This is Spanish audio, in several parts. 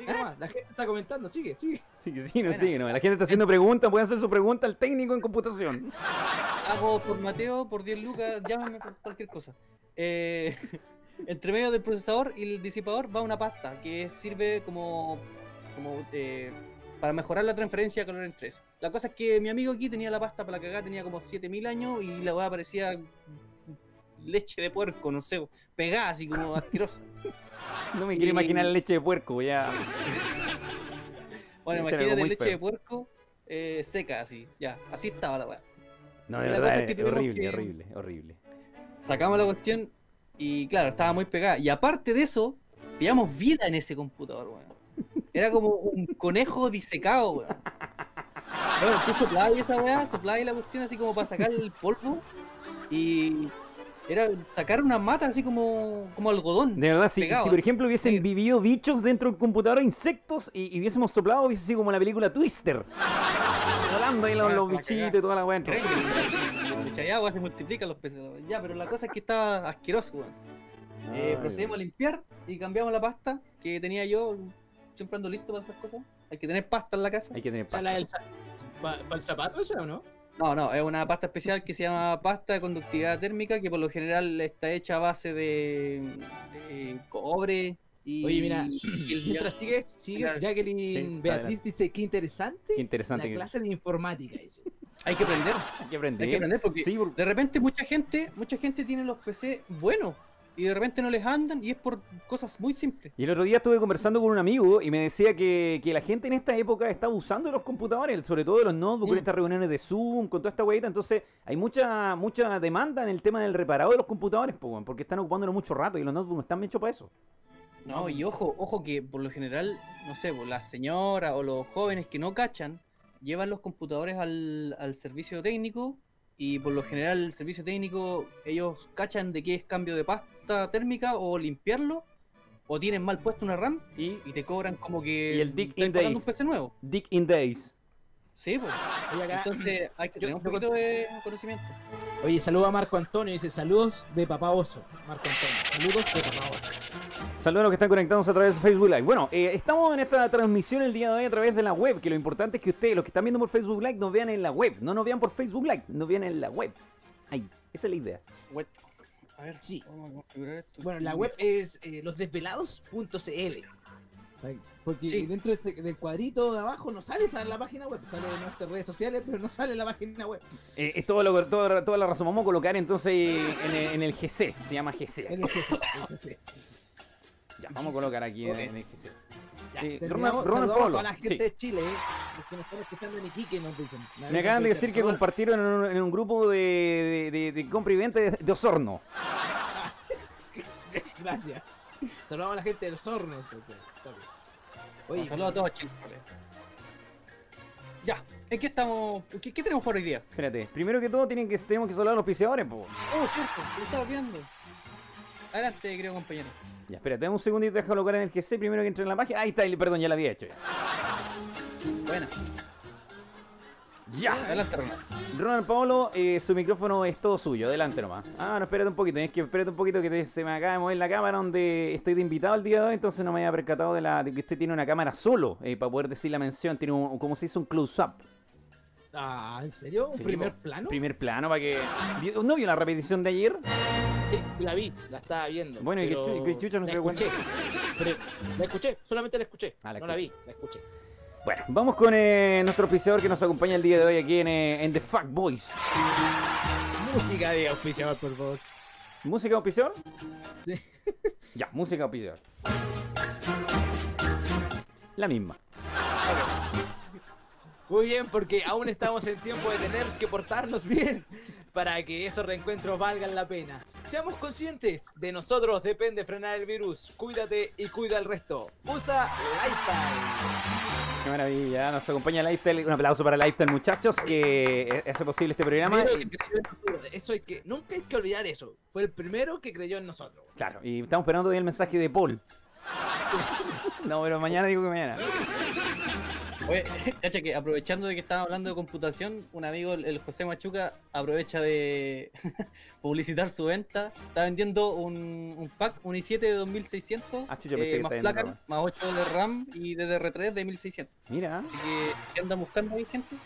Sigue nomás, la gente está comentando, sigue, sigue. Sí, sí, no, Bueno. sí, no. La gente está haciendo preguntas, pueden hacer su pregunta al técnico en computación. Hago por Mateo, por 10 lucas, llámame por cualquier cosa. Eh, entre medio del procesador y el disipador va una pasta que sirve como, como eh, para mejorar la transferencia de calor entre eso. La cosa es que mi amigo aquí tenía la pasta para la cagada, tenía como 7000 años y la weá parecía leche de puerco, no sé, pegada así como asquerosa. No me quiero imaginar la leche de puerco, ya. Bueno, imagínate leche feo. de puerco eh, seca así, ya, así estaba la weá. No, de verdad, es que horrible, que- horrible, horrible. Sacamos la cuestión y claro, estaba muy pegada. Y aparte de eso, pillamos vida en ese computador, weón. Era como un conejo disecado, weón. Bueno, tú soplabas esa weá, soplabas la cuestión así como para sacar el polvo y era sacar una mata así como, como algodón. De verdad, si, Pegado. si por ejemplo hubiesen Sí. vivido bichos dentro del computador, insectos, y, y hubiésemos soplado, hubiese sido como la película Twister. Volando ahí los, para bichitos y toda la weá echáis agua, se multiplican los peces. Ya, pero la cosa es que estaba asqueroso, weón. Eh, procedimos a limpiar y cambiamos la pasta que tenía yo. Siempre ando listo para esas cosas. Hay que tener pasta en la casa. Hay que tener za- ¿Para el zapato esa o no? No, no, es una pasta especial que se llama pasta de conductividad térmica, que por lo general está hecha a base de, de cobre y. Oye, mira, mientras sigue, sigue. Jacqueline Sí, Beatriz dice, qué interesante, Qué interesante. la que- clase de informática, dice. hay que aprender. Hay que aprender. Hay que aprender porque Sí, por- de repente mucha gente, mucha gente tiene los PC buenos y de repente no les andan y es por cosas muy simples. Y el otro día estuve conversando con un amigo y me decía que, que la gente en esta época está usando de los computadores, sobre todo de los notebooks, Mm. en estas reuniones de Zoom, con toda esta weita. Entonces hay mucha mucha demanda en el tema del reparado de los computadores, porque están ocupándolo mucho rato y los notebooks no están hechos para eso. No, y ojo, ojo que por lo general, no sé, las señoras o los jóvenes que no cachan, llevan los computadores al, al servicio técnico y por lo general el servicio técnico, ellos cachan de qué es cambio de pasta térmica o limpiarlo, o tienen mal puesto una RAM Y y te cobran como que Y el Dick in days. un PC nuevo. Dick in Days. Sí, pues. Entonces hay que Yo- tener un yo poquito de conocimiento. Oye, saluda a Marco Antonio, dice, saludos de Papá Oso. Marco Antonio, saludos de Papá Oso. Saludos a los que están conectados a través de Facebook Live. Bueno, eh, estamos en esta transmisión el día de hoy a través de la web, que lo importante es que ustedes, los que están viendo por Facebook Live, nos vean en la web. No nos vean por Facebook Live, nos vean en la web. Ahí, esa es la idea. Web. A ver, Sí. vamos a configurar esto. Bueno, la web es eh, losdesvelados.cl. Porque Sí. dentro de este- del cuadrito de abajo no sale esa- la página web, sale en nuestras redes sociales, pero no sale la página web. Eh, es todo lo, todo- toda la razón. Vamos a colocar entonces en el, en el GC, se llama GC. En el GC, en el GC. Ya, vamos a colocar aquí en- el GC. Ya, Eh. Ronald- Ronald Saludamos Polo, a la gente sí. de Chile, eh, los que nos están escuchando en Iquique nos dicen. Me acaban de decir que compartieron en un, en un grupo de, de, de- de compra y venta de, de Osorno. Gracias. Saludamos a la gente del Sorno. entonces. Oye, saludos a todos, chicos. Ya, ¿en qué estamos? ¿Qué, qué tenemos por hoy día? Espérate, primero que todo tienen que, tenemos que saludar a los piseadores, po. Oh, cierto, lo estaba viendo. Adelante, querido compañero. Ya, espérate, un segundito, deja colocar en el GC primero que entre en la página. Ahí está, perdón, ya la había hecho ya. Buena. Ya. Adelante, Ronald. Ronald Paolo, eh, su micrófono es todo suyo, adelante nomás. Ah, no, espérate un poquito, es que espérate un poquito que te- se me acaba de mover la cámara donde estoy de invitado el día de hoy, entonces no me había percatado de, la, de que usted tiene una cámara solo eh, para poder decir la mención, tiene un, como se dice un close-up. Ah, ¿en serio? ¿Un Sí, primer plano? Primer plano para que... ¿vio- ¿No vio la repetición de ayer? Sí, sí la vi, la estaba viendo. Bueno, ¿y pero qué chucha no la se dio cuenta? escuché. Pero la escuché, solamente la escuché. Ah, la no la vi, la escuché. Bueno, vamos con eh, nuestro auspiciador que nos acompaña el día de hoy aquí en, eh, en The Fuck Boys. Música de auspiciador, por favor. ¿Música auspiciador? Sí. Ya, música auspiciador. La misma. Muy bien, porque aún estamos en tiempo de tener que portarnos bien para que esos reencuentros valgan la pena. Seamos conscientes, de nosotros depende frenar el virus. Cuídate y cuida el resto. Usa Lifestyle. Qué maravilla, nos acompaña Lifestyle. Un aplauso para Lifestyle, muchachos, que eh, hace posible este programa. Eso hay que, nunca hay que olvidar eso. Fue el primero que creyó en nosotros. claro, y estamos esperando todavía el mensaje de Paul. No, pero mañana digo que mañana. Oye, cacha que aprovechando de que estaba hablando de computación, un amigo, el José Machuca, aprovecha de publicitar su venta. Está vendiendo un, un pack, un i7 de 2600, Ah, chucha, que más placa, más 8 de RAM y DDR3 de 1600. Mira, Así que, ¿qué andan buscando ahí, gente?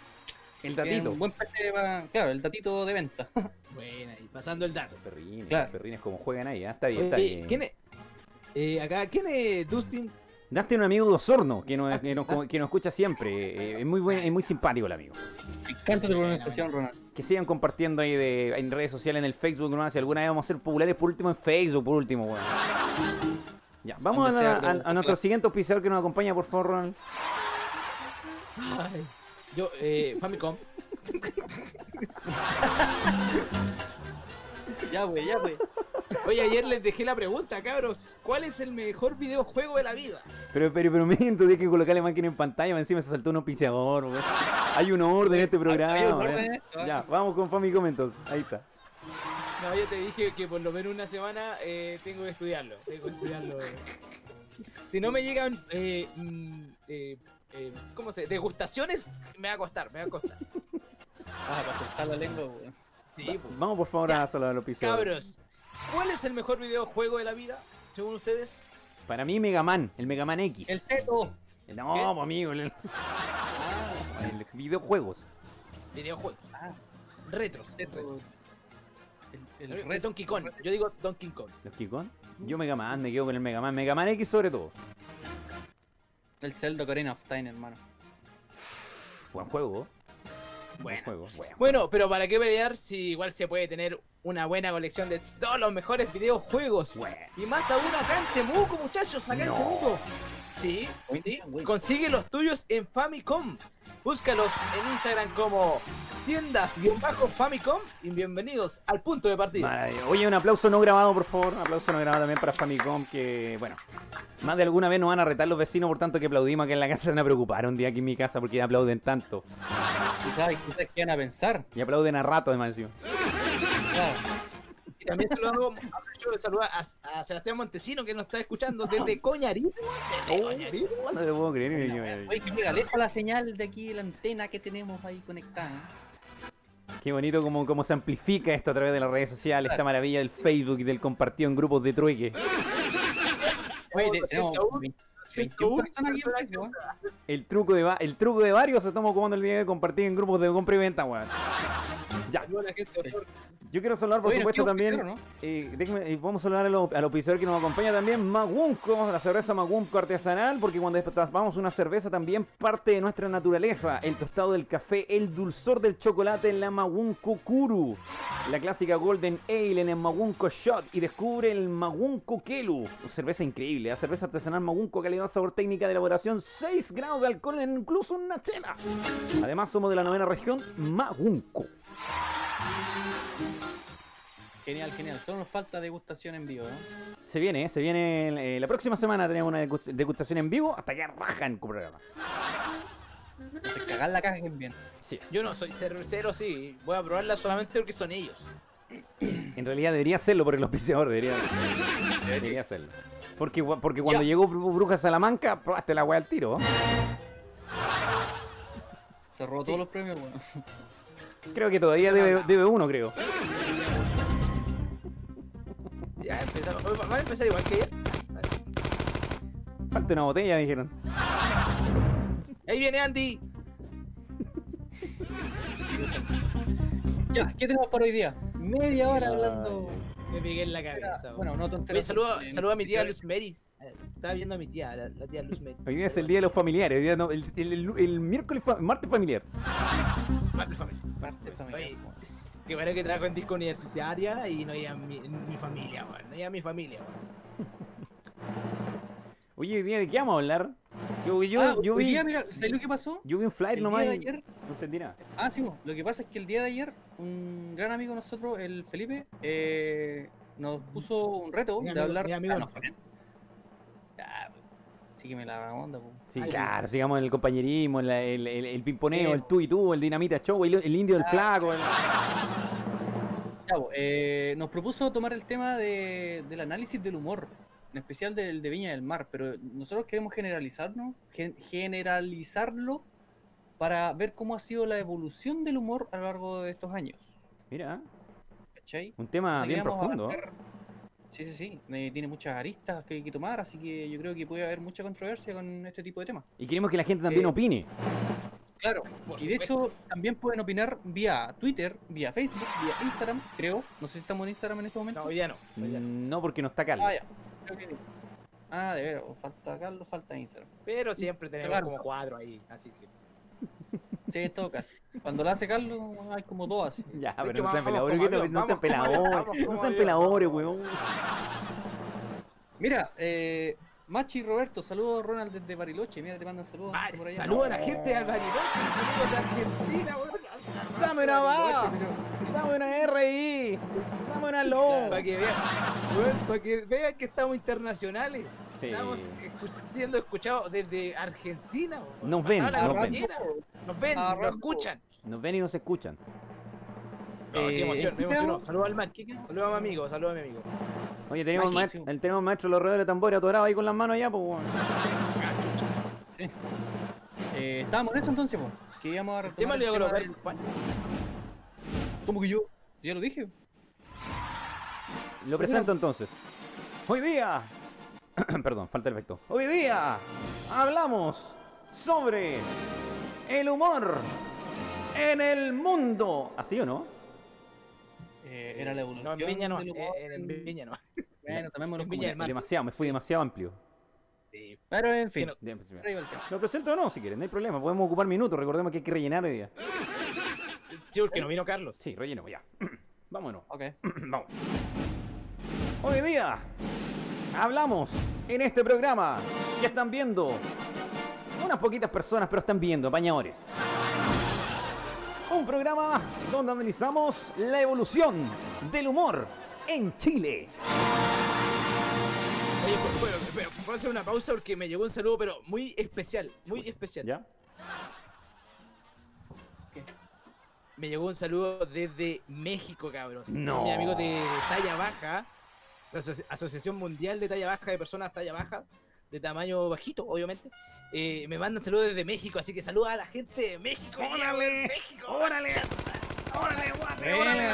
el datito. Un buen PC para, claro, el datito de venta. Buena, y pasando el dato. Perrines, Claro. perrines como juegan ahí, ¿ah? está bien, Oye, está bien. ¿Quién es? Eh, acá, ¿quién es Dustin? Daste un amigo de Osorno que nos, que nos, que nos escucha siempre. eh, es muy buen, es muy simpático el amigo. Me encanta tu pronunciación, Ronald. Que sigan compartiendo ahí de, en redes sociales, en el Facebook, ¿no? si alguna vez vamos a ser populares por último en Facebook, por último, weón. Ya, vamos a, nuestro siguiente auspiciador que nos acompaña, por favor, Ronald. Ay, yo, eh, Famicom. Ya, güey, ya, güey. Oye, ayer les dejé la pregunta, cabros. ¿Cuál es el mejor videojuego de la vida? Pero, pero, pero, miren, tú tienes que colocarle máquina en pantalla, encima se saltó un auspiciador, weón. Hay un orden en este programa. Hay un weón. orden en esto, ¿eh? Ya, vamos con Famicom entonces. Ahí está. No, yo te dije que por lo menos una semana eh, tengo que estudiarlo. Tengo que estudiarlo. eh. Si no me llegan, eh, mm, eh, eh, ¿cómo se? Degustaciones, me va a costar, me va a costar. Ah, para soltar la lengua, güey. Sí, pues. Vamos por favor a saludar al auspiciador. Cabros, ¿cuál es el mejor videojuego de la vida, según ustedes? Para mí, Mega Man, el Mega Man X. El teto. No, ¿Qué? amigo, el, Ah, el videojuegos. Videojuegos. ah, Retros. teto. retros. El, El. Donkey Kong. Yo digo Donkey Kong. ¿Los Kikon? Yo Mega Man, me quedo con el Mega Man. Mega Man X sobre todo. El Zelda Ocarina of Time, hermano. Buen juego. Buen Bueno. juego. Bueno, pero ¿para qué pelear si igual se puede tener una buena colección de todos los mejores videojuegos? Bueno. Y más aún acá en Temuco, muchachos, acá en No. Temuco. Sí. Consigue los tuyos en Famicom. Búscalos en Instagram como tiendas-famicom y bienvenidos al punto de partida. Maravilla. Oye, un aplauso no grabado, por favor. Un aplauso no grabado también para Famicom, que, bueno, más de alguna vez nos van a retar los vecinos, por tanto que aplaudimos aquí en la casa. Se van a preocupar un día aquí en mi casa porque aplauden tanto. Quizás, quizás qué van a pensar. Y aplauden a rato, además. encima. Claro. Y también saludamos, saludar a, a Sebastián Montesino que nos está escuchando desde Coñarito. Oh, no te puedo creer. mira. Oye, que llega lejos la señal de aquí, la antena que tenemos ahí conectada. Qué bonito como, como se amplifica esto a través de las redes sociales, esta maravilla del Facebook y del compartido en grupos de trueque. Oye, te- Tenemos tenemos 20 21 personas aquí en personas Facebook. ¿eh? El truco de, va- el truco de varios se estamos ocupando el día de compartir en grupos de compra y venta, weón. Ya, yo quiero saludar por Oye, supuesto también. ¿no? eh, déjeme- eh, vamos a saludar al, al auspiciador que nos acompaña también, Magunco, la cerveza Magunco artesanal, porque cuando destapamos una cerveza también parte de nuestra naturaleza. El tostado del café, el dulzor del chocolate en la Magunco Kuru, la clásica Golden Ale en el Magunco Shot y descubre el Magunco Kelu, cerveza increíble, la cerveza artesanal Magunco, calidad, sabor, técnica de elaboración, 6 grados de alcohol en incluso una chela. Además somos de la novena región, Magunco. Genial, genial. Solo nos falta degustación en vivo, ¿no? Se viene, ¿eh? se viene. eh, la próxima semana tenemos una degus- degustación en vivo hasta que rajan el programa. Entonces, cagar la caja que es bien. Sí. Yo no soy cervecero, sí. Voy a probarla solamente porque son ellos. En realidad debería hacerlo por el auspiciador, debería, debería hacerlo. Porque, porque cuando Ya. llegó Bru- Bruja Salamanca, probaste la weá al tiro. Se robó Sí. todos los premios, bueno. Creo que todavía debe, debe uno, creo. Ya empezamos. ¿Van a empezar igual que ella? Falta una botella, dijeron. Ahí viene Andy. Ya, ¿qué tenemos para hoy día? Media hora hablando. Me pegué en la cabeza. Bueno, no saludo, saludo a mi tía. Luz Mary. Eh, Estaba viendo a mi tía, la, la tía Luz Mary. Hoy día es el día de los familiares, hoy día no, el, el- el- el miércoles, fa- martes familiar. Parte familia. Parte familiar. Oye, que bueno que trabajo en disco universitaria y no hay a mi, mi familia, weón. No hay a mi familia, weón. Oye, hoy día de qué vamos a hablar? Yo, yo, Ah, yo hoy vi, día, mira, ¿sabes lo que pasó? yo vi un flyer El nomás día de ayer, no entendí nada. ah, sí, bo, lo que pasa es que el día de ayer, un gran amigo de nosotros, el Felipe, eh, nos puso un reto Mi de amigo- hablar. mi amigo Ah, no. Fabián. Ya, sígueme la onda, po. Sí, Ay, claro, sigamos en el compañerismo, la- el, el, el pimponeo, Sí. el tú y tú, el dinamita show, el, el indio del Ah. flaco. el- Ya, bo, eh, nos propuso tomar el tema de- del análisis del humor, en especial del de Viña del Mar, pero nosotros queremos generalizarnos, gen- generalizarlo para ver cómo ha sido la evolución del humor a lo largo de estos años. Mira, ¿Cachai? un tema bien profundo. Sí, sí, sí. eh, tiene muchas aristas que hay que tomar, así que yo creo que puede haber mucha controversia con este tipo de temas. Y queremos que la gente también Eh, opine. Claro, Por y de supuesto. hecho también pueden opinar vía Twitter, vía Facebook, vía Instagram, creo. No sé si estamos en Instagram en este momento. No, hoy día no. hoy día no. No, porque no está Carlos. ah, ya. Creo que sí. Ah, de veras, falta Carlos, falta Instagram. Pero siempre tenemos Claro. como cuatro ahí, así que. Sí, en todo caso. Cuando lo hace Carlos, hay como dos así. Ya, De pero hecho, no sean peladores, no, no sean peladores. No sean peladores, weón. Mira, eh, Machi Roberto, saludos Ronald desde Bariloche. Mira, te mandan saludos. Vale, por allá. saludos a la gente de Bariloche, saludos de Argentina, weón. Dame una va. Pero- Dame una RI. Dame una LO. Para que vean, para que vean que estamos internacionales. Sí. Estamos escu- siendo escuchados desde Argentina. weón. Nos ven, nos ven. Nos ven, Ah, nos escuchan. Nos ven y nos escuchan. No, Eh, qué emoción, me ¿en qué emocionó. Saludos al Machi. Saludos a mi amigo, saludos a mi amigo. Oye, tenemos, maestro, el, tenemos maestro los roedores de tambores atorados ahí con las manos ya, pues, weón. Eh, estábamos en eso entonces, po, que íbamos a ¿Qué retomar más le a colocar? del- ¿Cuál? ¿Cómo que yo? Ya lo dije. Lo presento entonces. Hoy día. Perdón, falta el efecto. Hoy día hablamos sobre el humor en el mundo. ¿Así o no? Eh, era la evolución. No, en Viña no. del eh, humor En en Viña no. Bueno, Viña del una- Mar. Demasiado, me fui demasiado amplio. Sí. Pero en fin. no-. Lo presento o no, si quieren, no hay problema. Podemos ocupar minutos. Recordemos que hay que rellenar hoy día. Sí, porque no vino Carlos. Sí, relleno, ya. Vámonos. Ok. Vamos. Hoy día hablamos en este programa que están viendo unas poquitas personas, pero están viendo, bañadores. Un programa donde analizamos la evolución del humor en Chile. Oye, pues, bueno, pero puedo hacer una pausa porque me llegó un saludo, pero muy especial, muy especial. ¿Ya? Me llegó un saludo desde México, cabros. No. Son mis amigos de talla baja, la Asoci- Asociación Mundial de Talla Baja de Personas Talla Baja, de tamaño bajito, obviamente. Eh, me mandan saludos desde México, así que saluda a la gente de México. ¡Órale! México! ¡Órale! ¡Órale, guate! Buena, ¡Órale!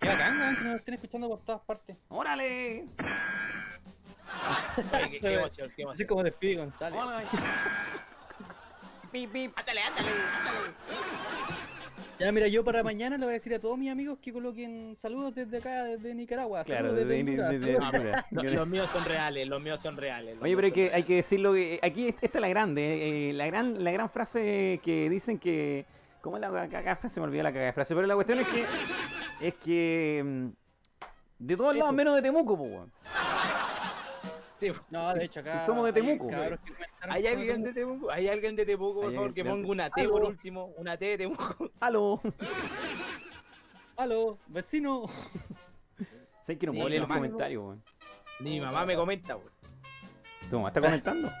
Qué bacán, que nos estén escuchando por todas partes. ¡Órale! Oye, qué, qué emoción, qué Así emoción. como despide González. ¡Órale! Pip, pip. Ándale, ándale, ándale. Ya, mira, yo para mañana le voy a decir a todos mis amigos que coloquen saludos desde acá, desde Nicaragua. Claro, saludos desde, desde Honduras, desde- saludos. Honduras. No, los míos son reales, los míos son reales. Oye, pero hay que, hay reales. que decirlo. que aquí esta es la grande. eh, la, gran, la gran frase que dicen que. ¿Cómo es la cagada frase? Se me olvidó la cagada frase. Pero la cuestión es que. Es que. mm, De todos lados Eso. menos de Temuco, weón. Sí, No, de hecho acá. Somos de hay Temuco, cabros ¿Hay alguien de Temuco? ¿Hay alguien de Temuco, por favor, que ponga una T por último? Una T de Temuco. ¡Aló! Aló, vecino. Sé que no puedo leer los comentarios, weón. Mi mamá me comenta, güey. ¿Tu mamá está comentando?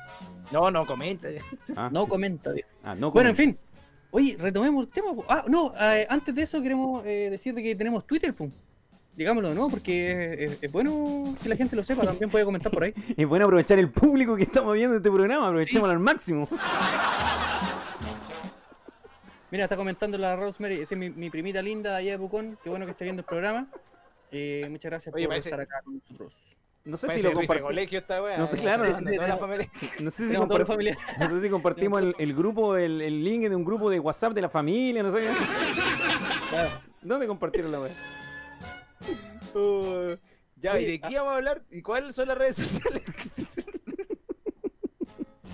No, no comenta. Ah, No comenta, ah, no Bueno, en fin. Oye, retomemos el tema. Ah, no, eh, antes de eso queremos eh, decir de que tenemos Twitter, pum. Digámoslo, ¿no? Porque es, es- es bueno si la gente lo sepa, también puede comentar por ahí. Es bueno aprovechar el público que estamos viendo este programa. Aprovechémoslo al máximo. Mira, está comentando la Rosemary, esa es mi, mi primita linda allá de Pucón. Qué bueno que esté viendo el programa. Eh, muchas gracias Oye, por parece- estar acá con nosotros. No sé Parece si lo compartimos. colegio esta wea. No sé, claro, de compar- familia. no sé si compartimos el, el grupo, el, el link de un grupo de WhatsApp de la familia, no sé. Claro. ¿Dónde compartieron la web? Uh, ya, ¿y de qué vamos a hablar? ¿Y cuáles son las redes sociales?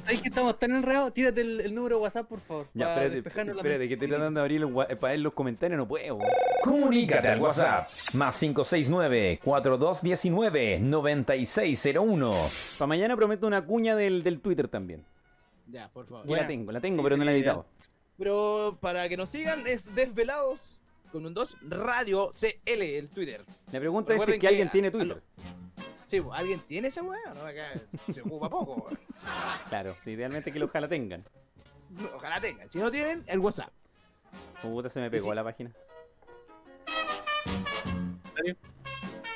¿Sabes que estamos tan enredados? Tírate el, el número de WhatsApp, por favor. Ya, para espérate, espérate, que estoy tratando de abrir los, wa- para ver los comentarios, no puedo. Comunícate al WhatsApp más 569-4219-9601. Para mañana prometo una cuña del, del Twitter también. Ya, por favor. Ya la tengo, la tengo, Sí, pero no la he ya. editado. Pero para que nos sigan es Desvelados con un 2 Radio CL el Twitter. La pregunta es si Recuerden es que que alguien a- tiene a lo- Twitter. Sí, pues, ¿alguien tiene esa weá? No, acá se ocupa poco. weón. Claro, idealmente que lo ojalá tengan. Ojalá tengan. Si no tienen, el WhatsApp. Puta, se me pegó Sí. la página.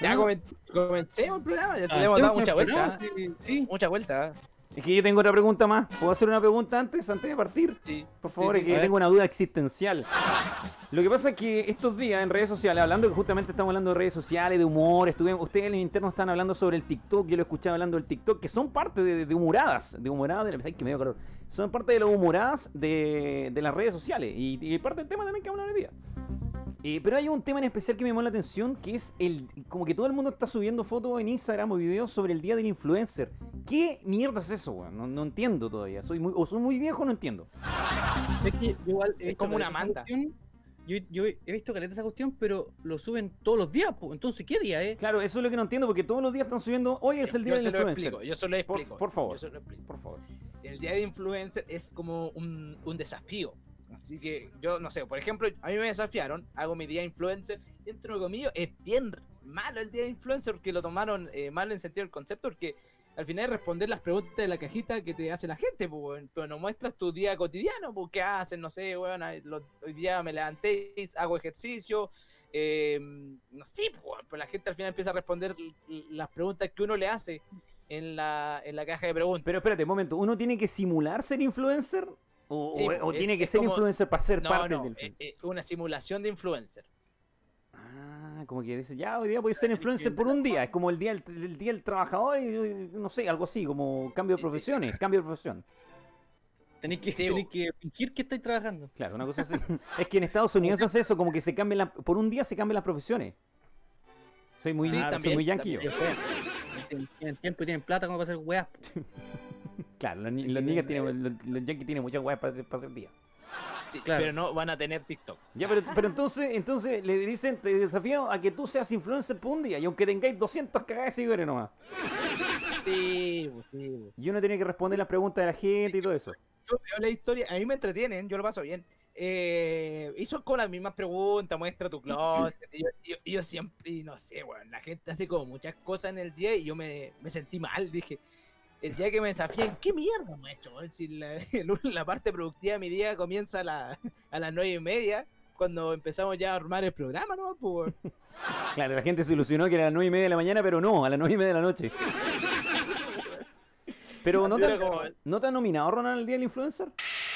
Ya Ah. comen- comencemos el programa, ya le Ah, hemos sí, dado mucha vuelta. no, sí, sí. Mucha vuelta. Es que yo tengo otra pregunta más. ¿Puedo hacer una pregunta antes, antes de partir? Sí. Por favor, sí, es que tengo una duda existencial. Lo que pasa es que estos días en redes sociales, hablando que justamente estamos hablando de redes sociales, de humor, estuve, ustedes en el interno están hablando sobre el TikTok, yo lo escuchaba hablando del TikTok, que son parte de, de humoradas, de humoradas, de, ay, que me dio calor. Son parte de las humoradas de, de las redes sociales y, y parte del tema también que hablan hoy día. Eh, pero hay un tema en especial que me llamó la atención, que es el como que todo el mundo está subiendo fotos en Instagram o videos sobre el día del influencer. ¿Qué mierda es eso, weón? No, no entiendo todavía. Soy muy, o soy muy viejo o no entiendo. Es que igual Es como una manta. Yo, yo he visto caleta esa cuestión, pero lo suben todos los días, po. Entonces, ¿qué día, eh? Claro, eso es lo que no entiendo, porque todos los días están subiendo, hoy es el día yo del influencer. explico, yo se lo Por- explico. por favor. Yo se lo explico. Por favor. El día de influencer es como un, un desafío. Así que yo no sé, por ejemplo, a mí me desafiaron, hago mi día influencer, y entre comillas, es bien malo el día influencer porque lo tomaron eh, mal en sentido del concepto, porque al final es responder las preguntas de la cajita que te hace la gente, pues, pero no muestras tu día cotidiano, pues, qué hacen, no sé, lo- hoy día me levanté, hago ejercicio, eh, no sé, pues, la gente al final empieza a responder las preguntas que uno le hace en la, en la caja de preguntas. Pero espérate, un momento, ¿uno tiene que simular ser influencer? ¿O, Sí, o- o es- tiene que ser como- influencer para ser No, parte no, del eh, influencer? eh, una simulación de influencer. Ah, como que dice, ya hoy día puedes ser influencer por un día. Es como el día del, el día del trabajador y, no sé, algo así, como cambio de Sí, sí. profesiones, cambio de profesión. Tenéis que, que fingir que estáis trabajando. Claro, una cosa así. es que en Estados Unidos se hace eso, como que se cambian la- por un día se cambian las profesiones. Soy muy, Sí, soy también, muy. Tienen, tienen tiempo y tienen plata como para hacer weas. Claro, los, Sí, los niggas eh, tienen, los, los yankees tienen muchas weas para, para hacer día. Sí, Claro. pero no van a tener TikTok. Ya, pero, pero entonces, entonces le dicen, te desafío a que tú seas influencer por un día y aunque tengáis 200 cagadas de seguidores nomás. Sí, pues, sí. pues. Y uno tiene que responder las preguntas de la gente y todo eso. Yo veo la historia, a mí me entretienen, yo lo paso bien. Eh, y son con las mismas preguntas, muestra tu closet. Y yo, yo- siempre, y no sé, weón, la gente hace como muchas cosas en el día y yo me, me sentí mal. Dije, el día que me desafíen, ¿qué mierda me he hecho? weón? Si la, parte productiva de mi día comienza a, la- a las nueve y media, cuando empezamos ya a armar el programa, ¿no? Pues. Claro, la gente se ilusionó que era a las 9 y media de la mañana, pero no, a las 9 y media de la noche. Pero ¿no te, como- ¿no te nominado, Ronald, el día del influencer?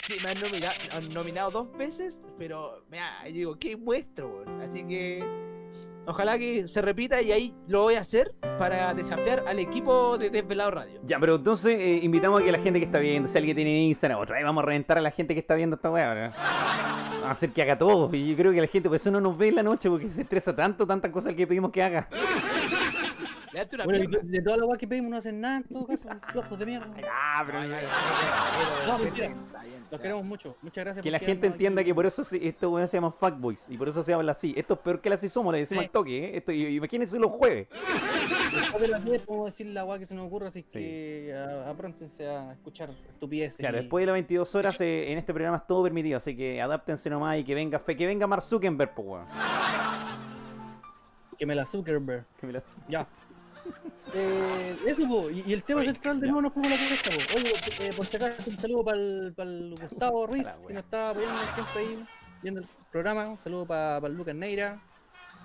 Sí, me han nominado, han nominado dos veces, pero mira, digo, ¿qué muestro? Así que ojalá que se repita y ahí lo voy a hacer para desafiar al equipo de Desvelado Radio. Ya, pero entonces eh, invitamos a que la gente que está viendo, si alguien tiene Instagram, otra vez vamos a reventar a la gente que está viendo esta weá. Vamos a hacer que haga todo. Y yo creo que la gente, por eso no nos ve en la noche, porque se estresa tanto, tantas cosas que pedimos que haga. Date una Bueno, de, de todas las weas que pedimos no hacen nada en todo caso, flojos de mierda. Ah, pero Ay, ay, ya- ay, No, mentira. Los queremos mucho. Muchas gracias Que por la gente entienda aquí. que por eso se- estos weones se llaman fuckboys y por eso se habla así. Esto es peor que las así somos, le decimos Sí. al toque, ¿eh? Esto, y- imagínense los jueves. Después de las 10 podemos decir la wea que se nos ocurra, así que a- apróntense a escuchar estupideces. Claro, y- después de las 22 horas eh, en este programa es todo permitido, así que adáptense nomás y que venga fe, que venga Mark Zuckerberg, pues weón. Que me la Zuckerberg. Que me la- Ya. Eh, eso, po, y, y el tema Oye, central de nuevo nos fuimos a la cresta, po. Oye, eh, por si acaso, un saludo para el Gustavo Ruiz, que nos está apoyando siempre ahí, viendo el programa. Un saludo para el Lucas Neira.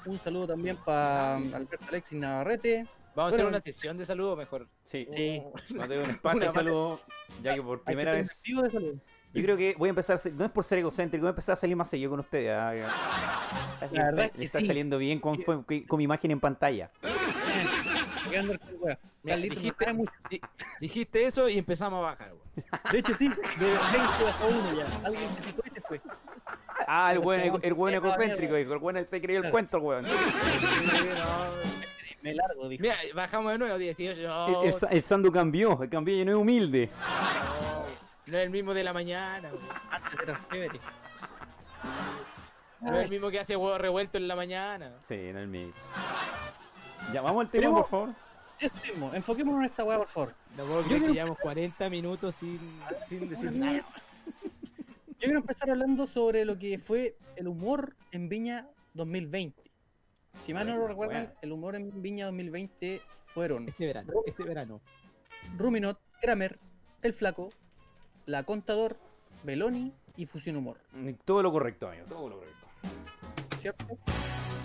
Un saludo también para Alberto Alexis Navarrete. Vamos a hacer Bueno. una sesión de saludo mejor. Sí, Sí. no tengo un espacio, Una saludo, ya que por que primera ser vez... de salud. Yo creo que voy a empezar, a ser- no es por ser egocéntrico, voy a empezar a salir más seguido con ustedes. ah, ya. La verdad es Le que está sí. saliendo bien con, con- con mi imagen en pantalla. Mira, Carlitos, dijiste, cae mucho. di- dijiste eso y empezamos a bajar. weón. De hecho, sí, de 20 bajó uno ya. Alguien se picó y se fue. Ah, el buen, el Ah, egocéntrico, dijo, el buen se creyó el Claro. cuento, el weón. Me largo, dijo. Mira, bajamos de nuevo, 18. No, El, el, el Sandu cambió, el cambió y no es humilde. no es el mismo de la mañana. weón. Antes chévere. No es el mismo que hace huevo revuelto en la mañana. Sí, no es mío. Ya, vamos al tema, por favor. Mismo, enfoquémonos en esta weá, por favor. No puedo Yo creer que llevamos 40 minutos sin, sin decir nada. Yo quiero empezar hablando sobre lo que fue el humor en Viña 2020. Si mal no lo recuerdan, el humor en Viña 2020 fueron Este verano, este verano. Ruminot, Kramer, El Flaco, La Contador, Beloni y Fusión Humor. Todo lo correcto, amigo, todo lo correcto. ¿Cierto?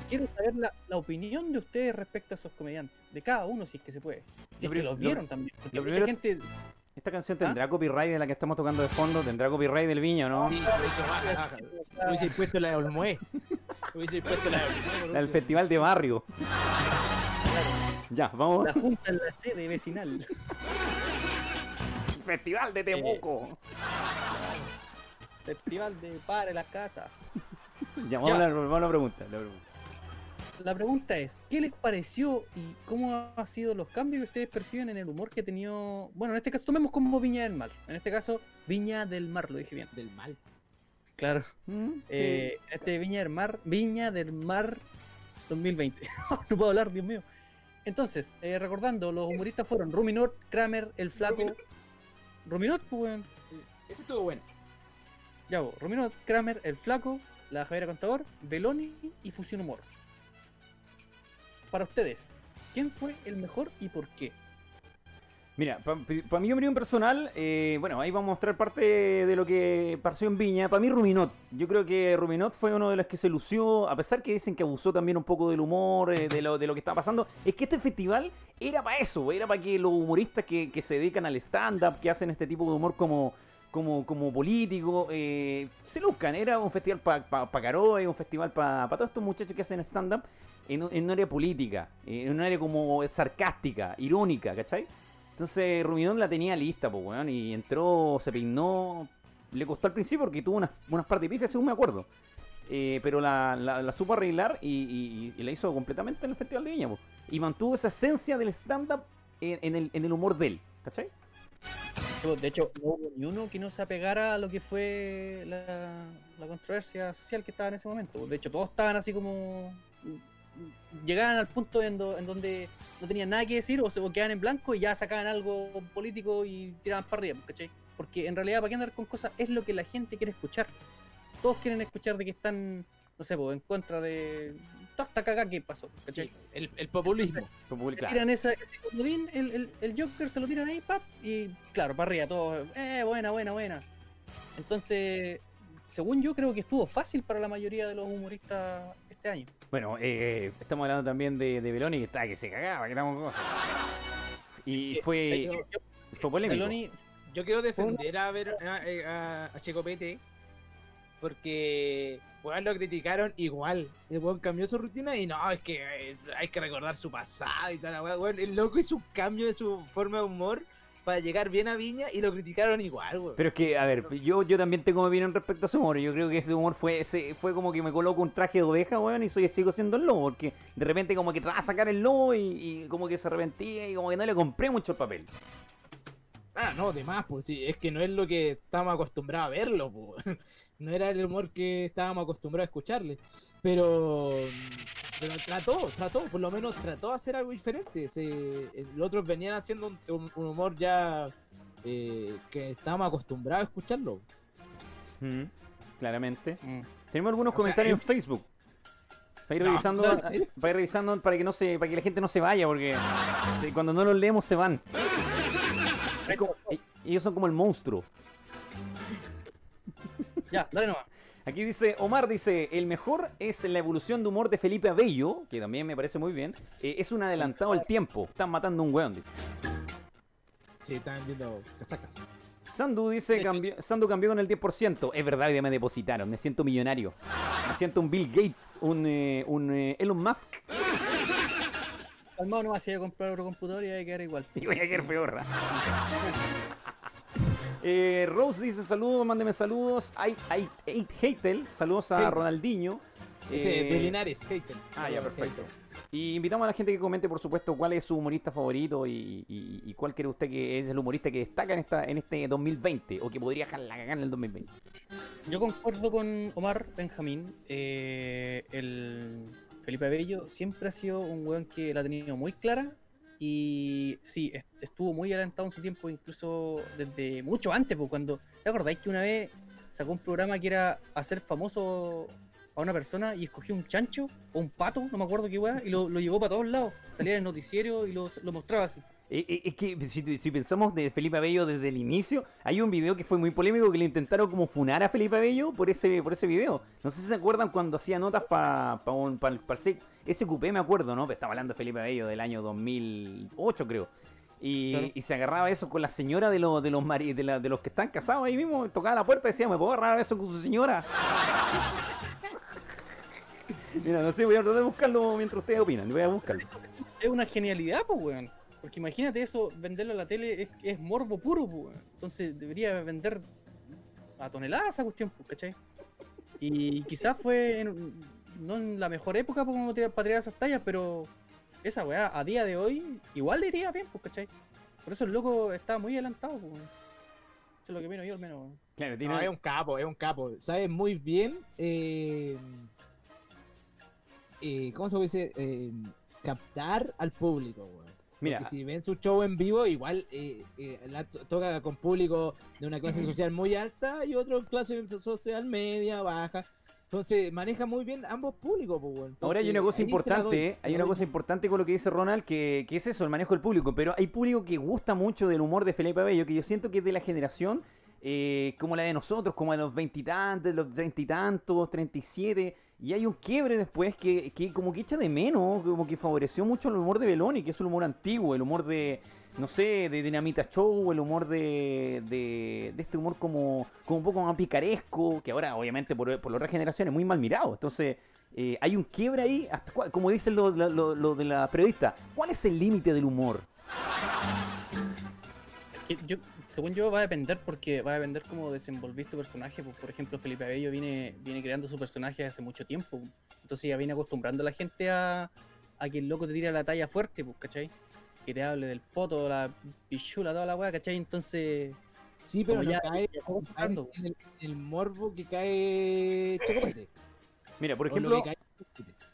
Quiero saber la, la opinión de ustedes respecto a esos comediantes, de cada uno si es que se puede. Si Lo es que los lo- vieron también. Porque lo mucha primero- gente Esta canción tendrá copyright de la que estamos tocando de fondo, tendrá copyright del viño, ¿no? Sí, de hecho, baja, baja. Hubiese puesto la de Olmué. Hubiese puesto la de Olmué. por Del festival de barrio. Ya, vamos. La junta en la sede vecinal. Festival de Temuco. Festival de Pare las Casas. Ya, vamos, Ya. A la, vamos a la pregunta. la pregunta. La pregunta es, ¿qué les pareció y cómo han sido los cambios que ustedes perciben en el humor que ha tenido... Bueno, en este caso tomemos como Viña del Mar. En este caso, Viña del Mar, lo dije bien. Del mal. Claro. ¿Mm? Eh, este Viña del Mar, Viña del Mar 2020. no puedo hablar, Dios mío. Entonces, eh, recordando, los humoristas fueron Ruminot, Kramer, El Flaco. Ruminot. Pues. Sí. Ese estuvo bueno. Ya, vos, Ruminot, Kramer, El Flaco, la Javiera Contador, Beloni y Fusión Humor. Para ustedes, ¿quién fue el mejor y por qué? Mira, para mí, opinión personal, eh, bueno, ahí vamos a mostrar parte de lo que pasó en Viña. Para mí, Ruminot. Yo creo que Ruminot fue uno de los que se lució, a pesar que dicen que abusó también un poco del humor, eh, de, lo, de lo que estaba pasando. Es que este festival era para eso, era para que los humoristas que se dedican al stand-up, que hacen este tipo de humor como, como, como político, eh, se luzcan. Era un festival para pa, pa un festival para todos estos muchachos que hacen stand-up en, en un área política, en un área como sarcástica, irónica, ¿cachai? Entonces Ruminón la tenía lista, pues, weón, y entró, se peinó. Le costó al principio porque tuvo unas, unas partes pifias, según me acuerdo. Eh, pero la, la, supo arreglar y, la hizo completamente en el Festival de Viña. Y mantuvo esa esencia del stand-up en el, en el humor de él, ¿cachai? De hecho, no hubo ni uno que no se apegara a lo que fue la, la controversia social que estaba en ese momento. De hecho, todos estaban así como. Llegaban al punto en, do- en donde no tenían nada que decir o, se, quedaban en blanco y ya sacaban algo político y tiraban para arriba, ¿cachai? Porque en realidad, ¿para qué andar con cosas? Es lo que la gente quiere escuchar. Todos quieren escuchar de que están, no sé, pues, en contra de toda esta caga que pasó, el, el populismo. Claro. tiran esa, ese comodín, el, el, el Joker se lo tiran ahí, pap, y claro, para arriba, todo, eh, buena, buena, buena. Entonces, según yo, creo que estuvo fácil para la mayoría de los humoristas este año. Bueno, eh, estamos hablando también de, de Beloni, que estaba que se cagaba, que estamos cosas. Y fue, Yo- yo- fue polémico. Meloni, Yo quiero defender a, ver, a, a, a Checo Pete porque weón, lo criticaron igual. El weón cambió su rutina y no, es que eh, hay que recordar su pasado y tal. weón. El loco hizo un cambio de su forma de humor para llegar bien a Viña y lo criticaron igual, weón. Pero es que, a ver, yo, yo también tengo mi opinión respecto a su humor. Yo creo que ese humor fue ese, fue como que me coloco un traje de oveja, weón, y soy, sigo siendo el lobo. Porque de repente como que trataba de sacar el lobo y, y como que se arrepentía y como que no le compré mucho el papel. Ah, no, de más, pues sí, es que no es lo que estábamos acostumbrados a verlo, pues. No era el humor que estábamos acostumbrados a escucharle. Pero. Pero trató, trató, por lo menos trató de hacer algo diferente. Se, los otros venían haciendo un, un- un humor ya eh, que estábamos acostumbrados a escucharlo. Mm, claramente. mm, Tenemos algunos O comentarios en Facebook. Para ir No, revisando, no, para ir revisando para que no se, para que la gente no se vaya, porque cuando no los leemos se van. Ellos son como el monstruo. Ya, dale nomás. Aquí dice, Omar dice, el mejor es la evolución de humor de Felipe Abello, que también me parece muy bien. Eh, es un adelantado al tiempo. Están matando a un weón, dice. Sí, estaban viendo casacas. Sandu dice, cambió, Sandu cambió con el 10%. Es verdad, día me depositaron. Me siento millonario. Me siento un Bill Gates, un, eh, un eh, Elon Musk. Calmado nomás, si voy a comprar otro computador y voy a quedar igual. Y voy a quedar peor. Eh, Rose dice saludos, mándeme saludos. Hay, hay, hay Heitel, saludos a Heitel. Ronaldinho. Ese Eh, de Linares, hater. Ah, ya, perfecto. Y invitamos a la gente que comente, por supuesto, cuál es su humorista favorito y, y- y cuál cree usted que es el humorista que destaca en, esta, en este 2020 o que podría dejar la cagada en el 2020. Yo concuerdo con Omar Benjamín. eh, el Felipe Abello siempre ha sido un weón que la ha tenido muy clara. Y sí, est- estuvo muy adelantado en su tiempo, incluso desde mucho antes, pues cuando. ¿Te acordáis que una vez sacó un programa que era hacer famoso a una persona y escogió un chancho o un pato, no me acuerdo qué weá, y lo, lo llevó para todos lados? Salía en el noticiero y lo, lo mostraba así. Eh, eh, Es que si, si pensamos de Felipe Abello desde el inicio, hay un video que fue muy polémico que le intentaron como funar a Felipe Abello por ese, por ese video. No sé si se acuerdan cuando hacía notas para pa pa pa el SQP, me acuerdo, ¿no? Estaba hablando de Felipe Abello del año 2008, creo. Y, Claro. y se agarraba eso con la señora de los de los mari- de, la- de los que están casados ahí mismo, tocaba la puerta y decía, ¿me puedo agarrar eso con su señora? Mira, no sé, voy a tratar de buscarlo mientras ustedes opinan, voy a buscarlo. Es una genialidad, pues, weón. Porque imagínate eso, venderlo a la tele es, es morbo puro, pues. Entonces debería vender a toneladas esa cuestión, pues, ¿cachai? Y quizás fue en- no en la mejor época pues, como para tirar esas tallas, pero esa weá a día de hoy igual le iría bien, pues, ¿cachai? Por eso el loco está muy adelantado, pues, weón. Eso es lo que menos yo al menos. Claro, tiene- No, es un capo, es un capo. Sabe muy bien. Eh, eh, ¿Cómo se dice? Eh, captar al público, weón. Mira, Porque si ven su show en vivo, igual eh, eh, la to- toca con público de una clase social muy alta y otro clase so- social media, baja. Entonces maneja muy bien ambos públicos, pues, weón. Ahora hay una cosa importante, doy, ¿eh? hay una cosa importante con lo que dice Ronald, que, que es eso, el manejo del público, pero hay público que gusta mucho del humor de Felipe Abello, que yo siento que es de la generación eh, como la de nosotros, como a los veintitantos, los treinta y tantos, treinta y siete, y hay un quiebre después que, que como que echa de menos, como que favoreció mucho el humor de Beloni, que es un humor antiguo, el humor de, no sé, de Dinamita Show, el humor de, de, de este humor como, como un poco más picaresco, que ahora obviamente por, por la otra generación es muy mal mirado, entonces... Eh, hay un quiebre ahí, como dicen los lo, de la periodista, ¿cuál es el límite del humor? Que yo, según yo, va a depender porque va a depender cómo desenvolvís tu personaje. Pues, por ejemplo, Felipe Abello viene, viene creando su personaje hace mucho tiempo. Entonces ya viene acostumbrando a la gente a, a que el loco te tira la talla fuerte, pues, ¿cachai? Que te hable del poto, la pichula, toda la weá, ¿cachai? Entonces, Sí, pero no ya- cae acostumbrando. en el, el morbo que cae Chocolate. Mira, por ejemplo, cae.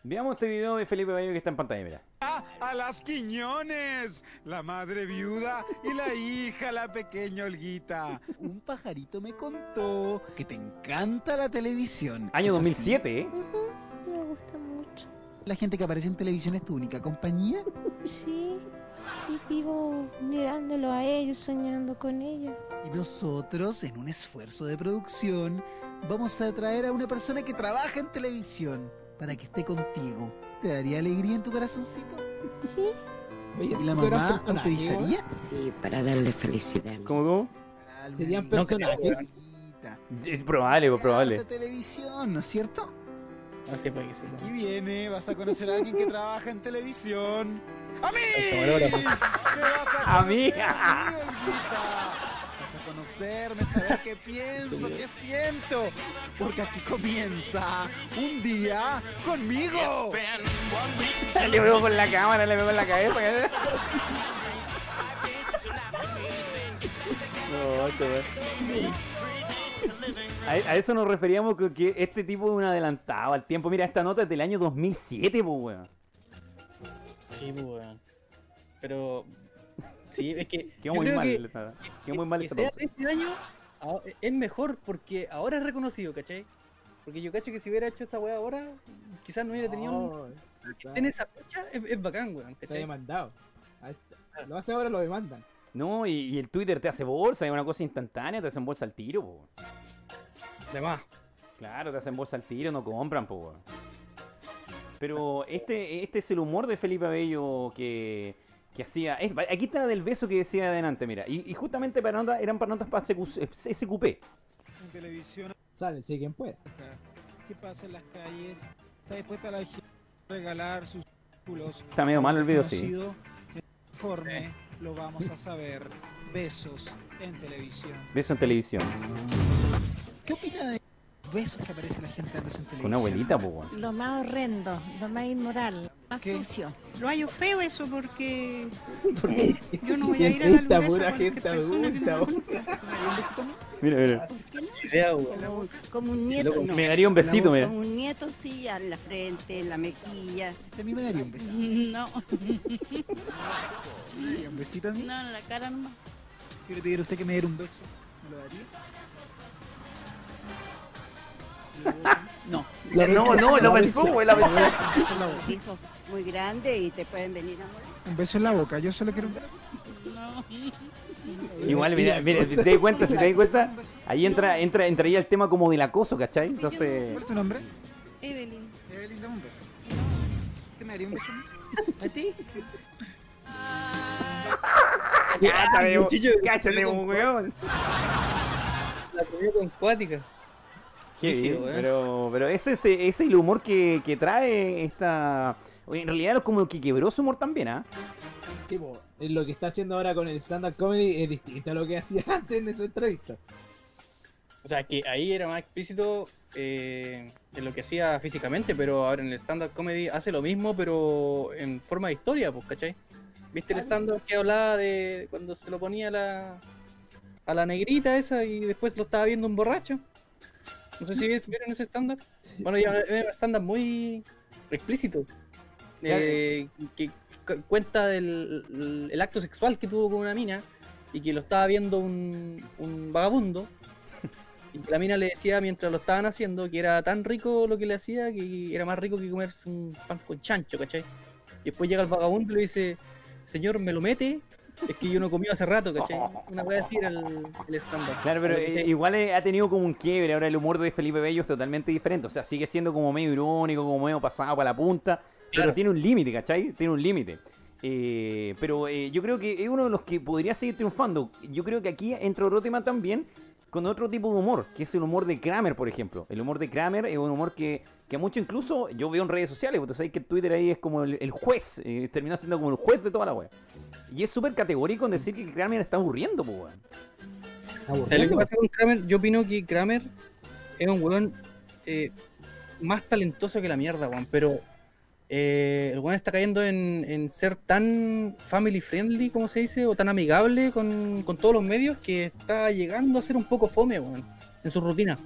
Veamos este video de Felipe Bello que está en pantalla, mira. a las Quiñones, la madre viuda y la hija, la pequeña Olguita. Un pajarito me contó que te encanta la televisión. Año ¿Es 2007, ¿eh? Me gusta mucho. ¿La gente que aparece en televisión es tu única compañía? Sí, sí, vivo mirándolo a ellos, soñando con ellos. Y nosotros, en un esfuerzo de producción, vamos a traer a una persona que trabaja en televisión para que esté contigo. ¿Te daría alegría en tu corazoncito? Sí, ¿Y la ¿serán mamá autorizaría? Sí, para darle felicidad. ¿Cómo, cómo? Serían personajes. Es probable, pues, probable. Harta televisión, ¿no es cierto? así puede que sí. Aquí viene, vas a conocer a alguien que trabaja en televisión. ¡A mí! camarógrafo. ¡Me vas a A mí. Conocerme, saber qué pienso, qué siento. Porque aquí comienza un día conmigo. le veo con la cámara, le veo con la cabeza. ¿eh? No, este a, a eso nos referíamos con que este tipo es un adelantado al tiempo. Mira, esta nota es del año 2007, pues, weón. Sí, pues, weón. Pero, sí, es que. Quedó muy mal. que- muy mal que esta sea pausa. de este año ah, es mejor porque ahora es reconocido, ¿cachai? Porque yo cacho que si hubiera hecho esa weá ahora, quizás no hubiera tenido un... En esa fecha es, es bacán, weón, Está demandado. Lo hace ahora, lo demandan. No, y, y el Twitter te hace bolsa, es una cosa instantánea, te hacen bolsa al tiro, po. Además, Claro, te hacen bolsa al tiro, no compran, po. weón. Pero este, este es el humor de Felipe Abello que, que hacía. es- aquí está del beso que decía adelante, mira. Y, y justamente para notas, eran para notas para SQ SQP. en televisión Sale, sí, quien pueda. ¿Qué pasa en las calles? ¿Está dispuesta la gente a regalar sus círculos? Está medio malo el video, sí. El Informe, lo vamos a saber. Besos en televisión. Beso en televisión. ¿Qué opina de besos que aparece la gente dándose en televisión? Con una abuelita, weón. Lo más horrendo, lo más inmoral, lo más ¿Qué? sucio. Lo hallo feo eso porque yo no voy a ir a la lugar pura gente adulta. Mira, mira. Como, como un nieto. Loco, no. Me daría un besito, como, mira. Como un nieto, sí, en la frente, en la mejilla. A mí me daría un besito. No, ¿Me daría un besito a mí? no, en la cara no. ¿Quiere pedir usted que me diera un beso? ¿Me lo daría? No. No, no, lo pensó, güey, la muy grandes y te pueden venir a morir. Un beso en la boca, yo solo quiero un beso. No. Igual, mira, mira, si te das cuenta, si te das cuenta, ahí entra, entra, entraría el tema como del acoso, ¿cachai? Entonces, ¿Cuál es tu nombre? Evelyn. Evelyn, dame un beso. ¿Usted me daría un beso a ti? Cáchate, cáchate, weón. La comió con cuática. Qué bien, pero, pero ese, ese, es el humor que, que trae esta... Oye, en realidad es como que quebró su humor también, ¿ah? Sí, po, eh, lo que está haciendo ahora con el stand-up comedy es distinto a lo que hacía antes en esa entrevista. O sea, que ahí era más explícito eh, en lo que hacía físicamente, pero ahora en el stand-up comedy hace lo mismo, pero en forma de historia, pues, ¿cachai? ¿Viste el Ah, stand-up que hablaba de cuando se lo ponía a la, a la negrita esa y después lo estaba viendo un borracho? No sé si vieron ese stand-up. Bueno, ya era un stand-up muy explícito. eh, que cu- cuenta del el- el acto sexual que tuvo con una mina y que lo estaba viendo un, un vagabundo y que la mina le decía mientras lo estaban haciendo que era tan rico lo que le hacía que era más rico que comerse un pan con chancho, ¿cachai? Y después llega el vagabundo y le dice, señor, ¿me lo mete? Es que yo no comí hace rato, ¿cachai? Una vez decir el, el stand-up. Claro, pero eh, igual eh, ha tenido como un quiebre. Ahora el humor de Felipe Bello es totalmente diferente. O sea, sigue siendo como medio irónico, como medio pasado para la punta. Pero tiene un límite, ¿cachai? Tiene un límite. Eh, pero eh, yo creo que es uno de los que podría seguir triunfando. Yo creo que aquí entra otro tema también con otro tipo de humor, que es el humor de Kramer, por ejemplo. El humor de Kramer es un humor que, que a mucho incluso yo veo en redes sociales, porque sabéis que Twitter ahí es como el, el juez, eh, terminó siendo como el juez de toda la web. Y es súper categórico en decir que Kramer está aburriendo, pues, weón. ¿Sabes lo que pasa con Kramer? Yo opino que Kramer es un weón eh, más talentoso que la mierda, weón. Pero eh, el weón está cayendo en, en ser tan family friendly, como se dice, o tan amigable con, con todos los medios que está llegando a ser un poco fome, weón, en su rutina.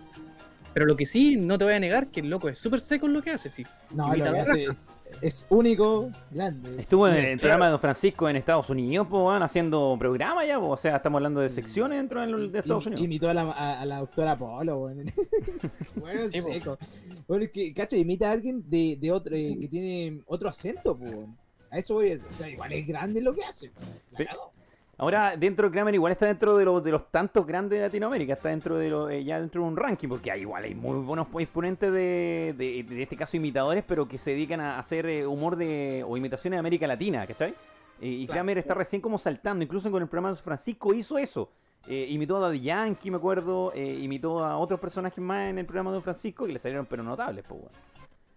Pero lo que sí, no te voy a negar que el loco es súper seco en lo que hace, sí. No, lo que hace es, es único, grande. Estuvo en el Claro. programa de Don Francisco en Estados Unidos, pues, weón, haciendo programa ya, o sea, estamos hablando de secciones dentro del- de Estados Imi- Unidos. Imitó a la, a, a la doctora Polo, bueno. bueno, Sí, po. seco. Bueno, es que, cacha, imita a alguien de, de otro, eh, que tiene otro acento, pues. A eso voy a O sea, igual es grande lo que hace. Cagó. Ahora, dentro de Kramer igual está dentro de los, de los tantos grandes de Latinoamérica, está dentro de lo- eh, ya dentro de un ranking, porque hay, igual hay muy buenos exponentes de, de, de este caso imitadores, pero que se dedican a hacer eh, humor de o imitaciones de América Latina, ¿cachai? Eh, y Claro. Kramer está recién como saltando, incluso con el programa de Francisco hizo eso. Eh, imitó a Daddy Yankee, me acuerdo, imitó a otros personajes más en el programa de Don Francisco que le salieron pero notables, pues, weón.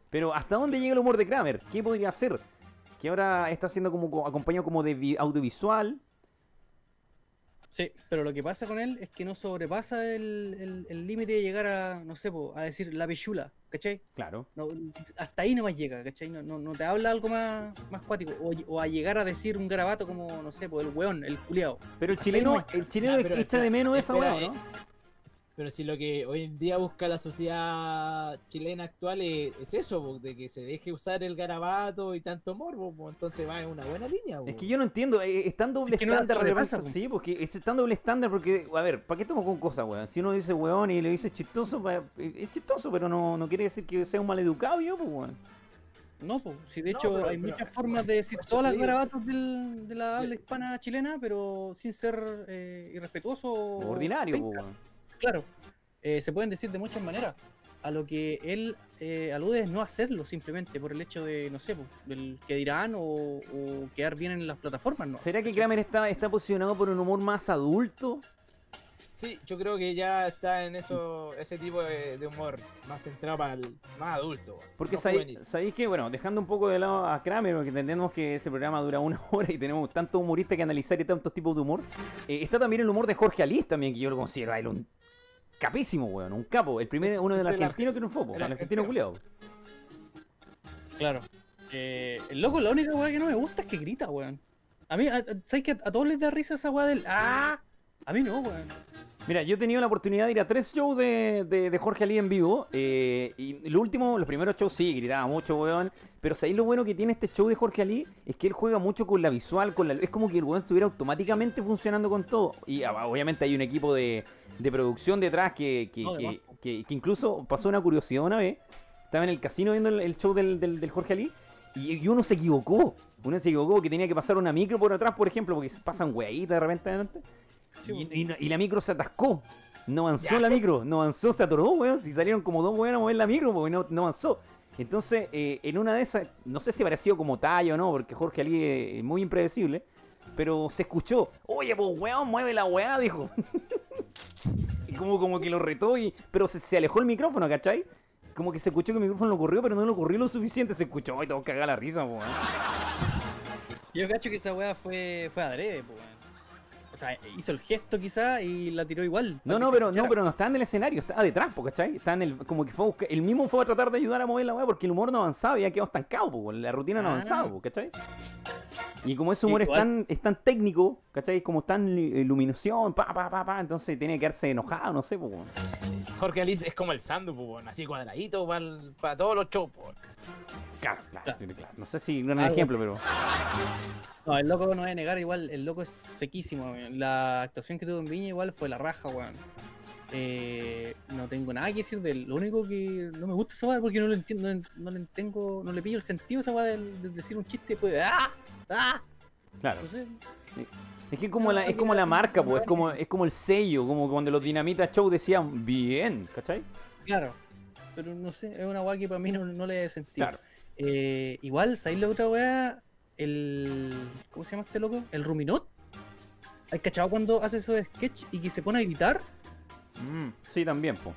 Pero ¿hasta dónde llega el humor de Kramer? ¿Qué podría hacer? Que ahora está siendo como co- acompañado como de vi- audiovisual, Sí, pero lo que pasa con él es que no sobrepasa el el- el límite de llegar a, no sé, po, a decir la pichula, ¿cachai? claro. No, hasta ahí nomás llega, ¿cachai? No, no, no te habla algo más, más cuático. O, o a llegar a decir un garabato como, no sé, pues el weón, el culiao. Pero el Hasta chileno, el chileno Ah, pero echa espera, de menos esa weá, eh, ¿no? Pero si lo que hoy en día busca la sociedad chilena actual es, es eso, de que se deje usar el garabato y tanto morbo, po, entonces va en una buena línea. Es que yo no entiendo, eh, es tan doble Es que no la estándar po. Sí, porque es tan doble estándar porque, a ver, ¿para qué estamos con cosas, weón? Si uno dice weón y le dice chistoso, eh, es chistoso, pero no, no quiere decir que sea un maleducado yo, pues, weón. No, pues, si de No, hecho pero- hay pero- muchas formas de decir todas las garabatos del- de la habla hispana chilena, pero sin ser eh, irrespetuoso. o Ordinario, pues, weón. Claro, eh, se pueden decir de muchas maneras. A lo que él eh, alude es no hacerlo simplemente por el hecho de, no sé, del que dirán o, o quedar bien en las plataformas, ¿no? ¿Será que Kramer está, está posicionado por un humor más adulto? Sí, yo creo que ya está en eso, ese tipo de, de humor más centrado para el más adulto. po, Porque no sabéis que, bueno, dejando un poco de lado a Kramer, porque entendemos que este programa dura una hora y tenemos tantos humoristas que analizar y tantos tipos de humor, eh, está también el humor de Jorge Alís también, que yo lo considero a él un capísimo, weón, un capo. El primer, uno de los argentinos que triunfó, po, el argentino culiado. Claro. Eh, el loco, la única weá que no me gusta es que grita, weón. A mí, ¿sabes que a todos les da risa esa weá del ¡Ah! A mí no, weón. Mira, yo he tenido la oportunidad de ir a tres shows de, de- de Jorge Ali en vivo. eh, y lo último, los primeros shows sí, gritaba mucho, weón. Pero ¿sabéis lo bueno que tiene este show de Jorge Ali? Es que él juega mucho con la visual, con la es como que el weón estuviera automáticamente funcionando con todo. Y ah, obviamente hay un equipo de, de producción detrás que, que, No, que- que- que incluso pasó una curiosidad una vez. Estaba en el casino viendo el, el show del, del- del Jorge Ali. Y, y uno se equivocó. Uno se equivocó que tenía que pasar una micro por atrás, por ejemplo, porque pasan weitas de repente adelante. Y, y no- y la micro se atascó. No avanzó la micro, no avanzó, se atoró, weón. Si salieron como dos weón a mover la micro, porque no, no avanzó. Entonces, eh, en una de esas, no sé si habrá sido como talla o no, porque Jorge Ali es, muy impredecible. pero se escuchó. Oye, pues weón, mueve la weá, dijo. y como, como que lo retó, y, pero se, se alejó el micrófono, ¿cachai? Como que se escuchó que el micrófono lo corrió, pero no lo corrió lo suficiente. Se escuchó, y tengo que cagar la risa, weón. Yo cacho que esa weá fue, fue adrede, pues, weón. O sea, hizo el gesto quizá y la tiró igual. No, no, pero no, pero no estaba en el escenario, estaba detrás, ¿cachai? Estaba en el, como que fue a buscar- el mismo fue a tratar de ayudar a mover la weá porque el humor no avanzaba y había quedado estancado, po, la rutina no Ah. avanzaba, ¿cachai? Y como ese humor es tan, es tan técnico, ¿cachai? Como tan iluminación, pa, pa, pa, pa, entonces tiene que quedarse enojado, no sé, po. weón. Jorge Alice es como el Sandu, po, weón, así cuadradito para todos los shows. po. Claro, claro, claro. No sé si no es un Algo ejemplo, pero. No, el loco no voy a negar, igual, el loco es sequísimo, weón. La actuación que tuvo en Viña igual fue la raja, weón. Eh, no tengo nada que decir de él. Lo único que no me gusta esa weá porque no lo entiendo, no, no le tengo, no le pillo el sentido a esa weá de, de decir un chiste de ¡Ah! ¡Ah! Claro. Es que como la, es como la marca, pues, es como, es como el sello, como cuando los Dinamita Show decían bien, ¿cachai? Claro. Pero no sé, es una weá que para mí no, no le he sentido. Claro. Eh, igual, ¿sabéis la otra weá? El. ¿Cómo se llama este loco? El Ruminot. ¿Hay cachado cuando hace esos sketch y que se pone a gritar? Mm, sí, también, pues.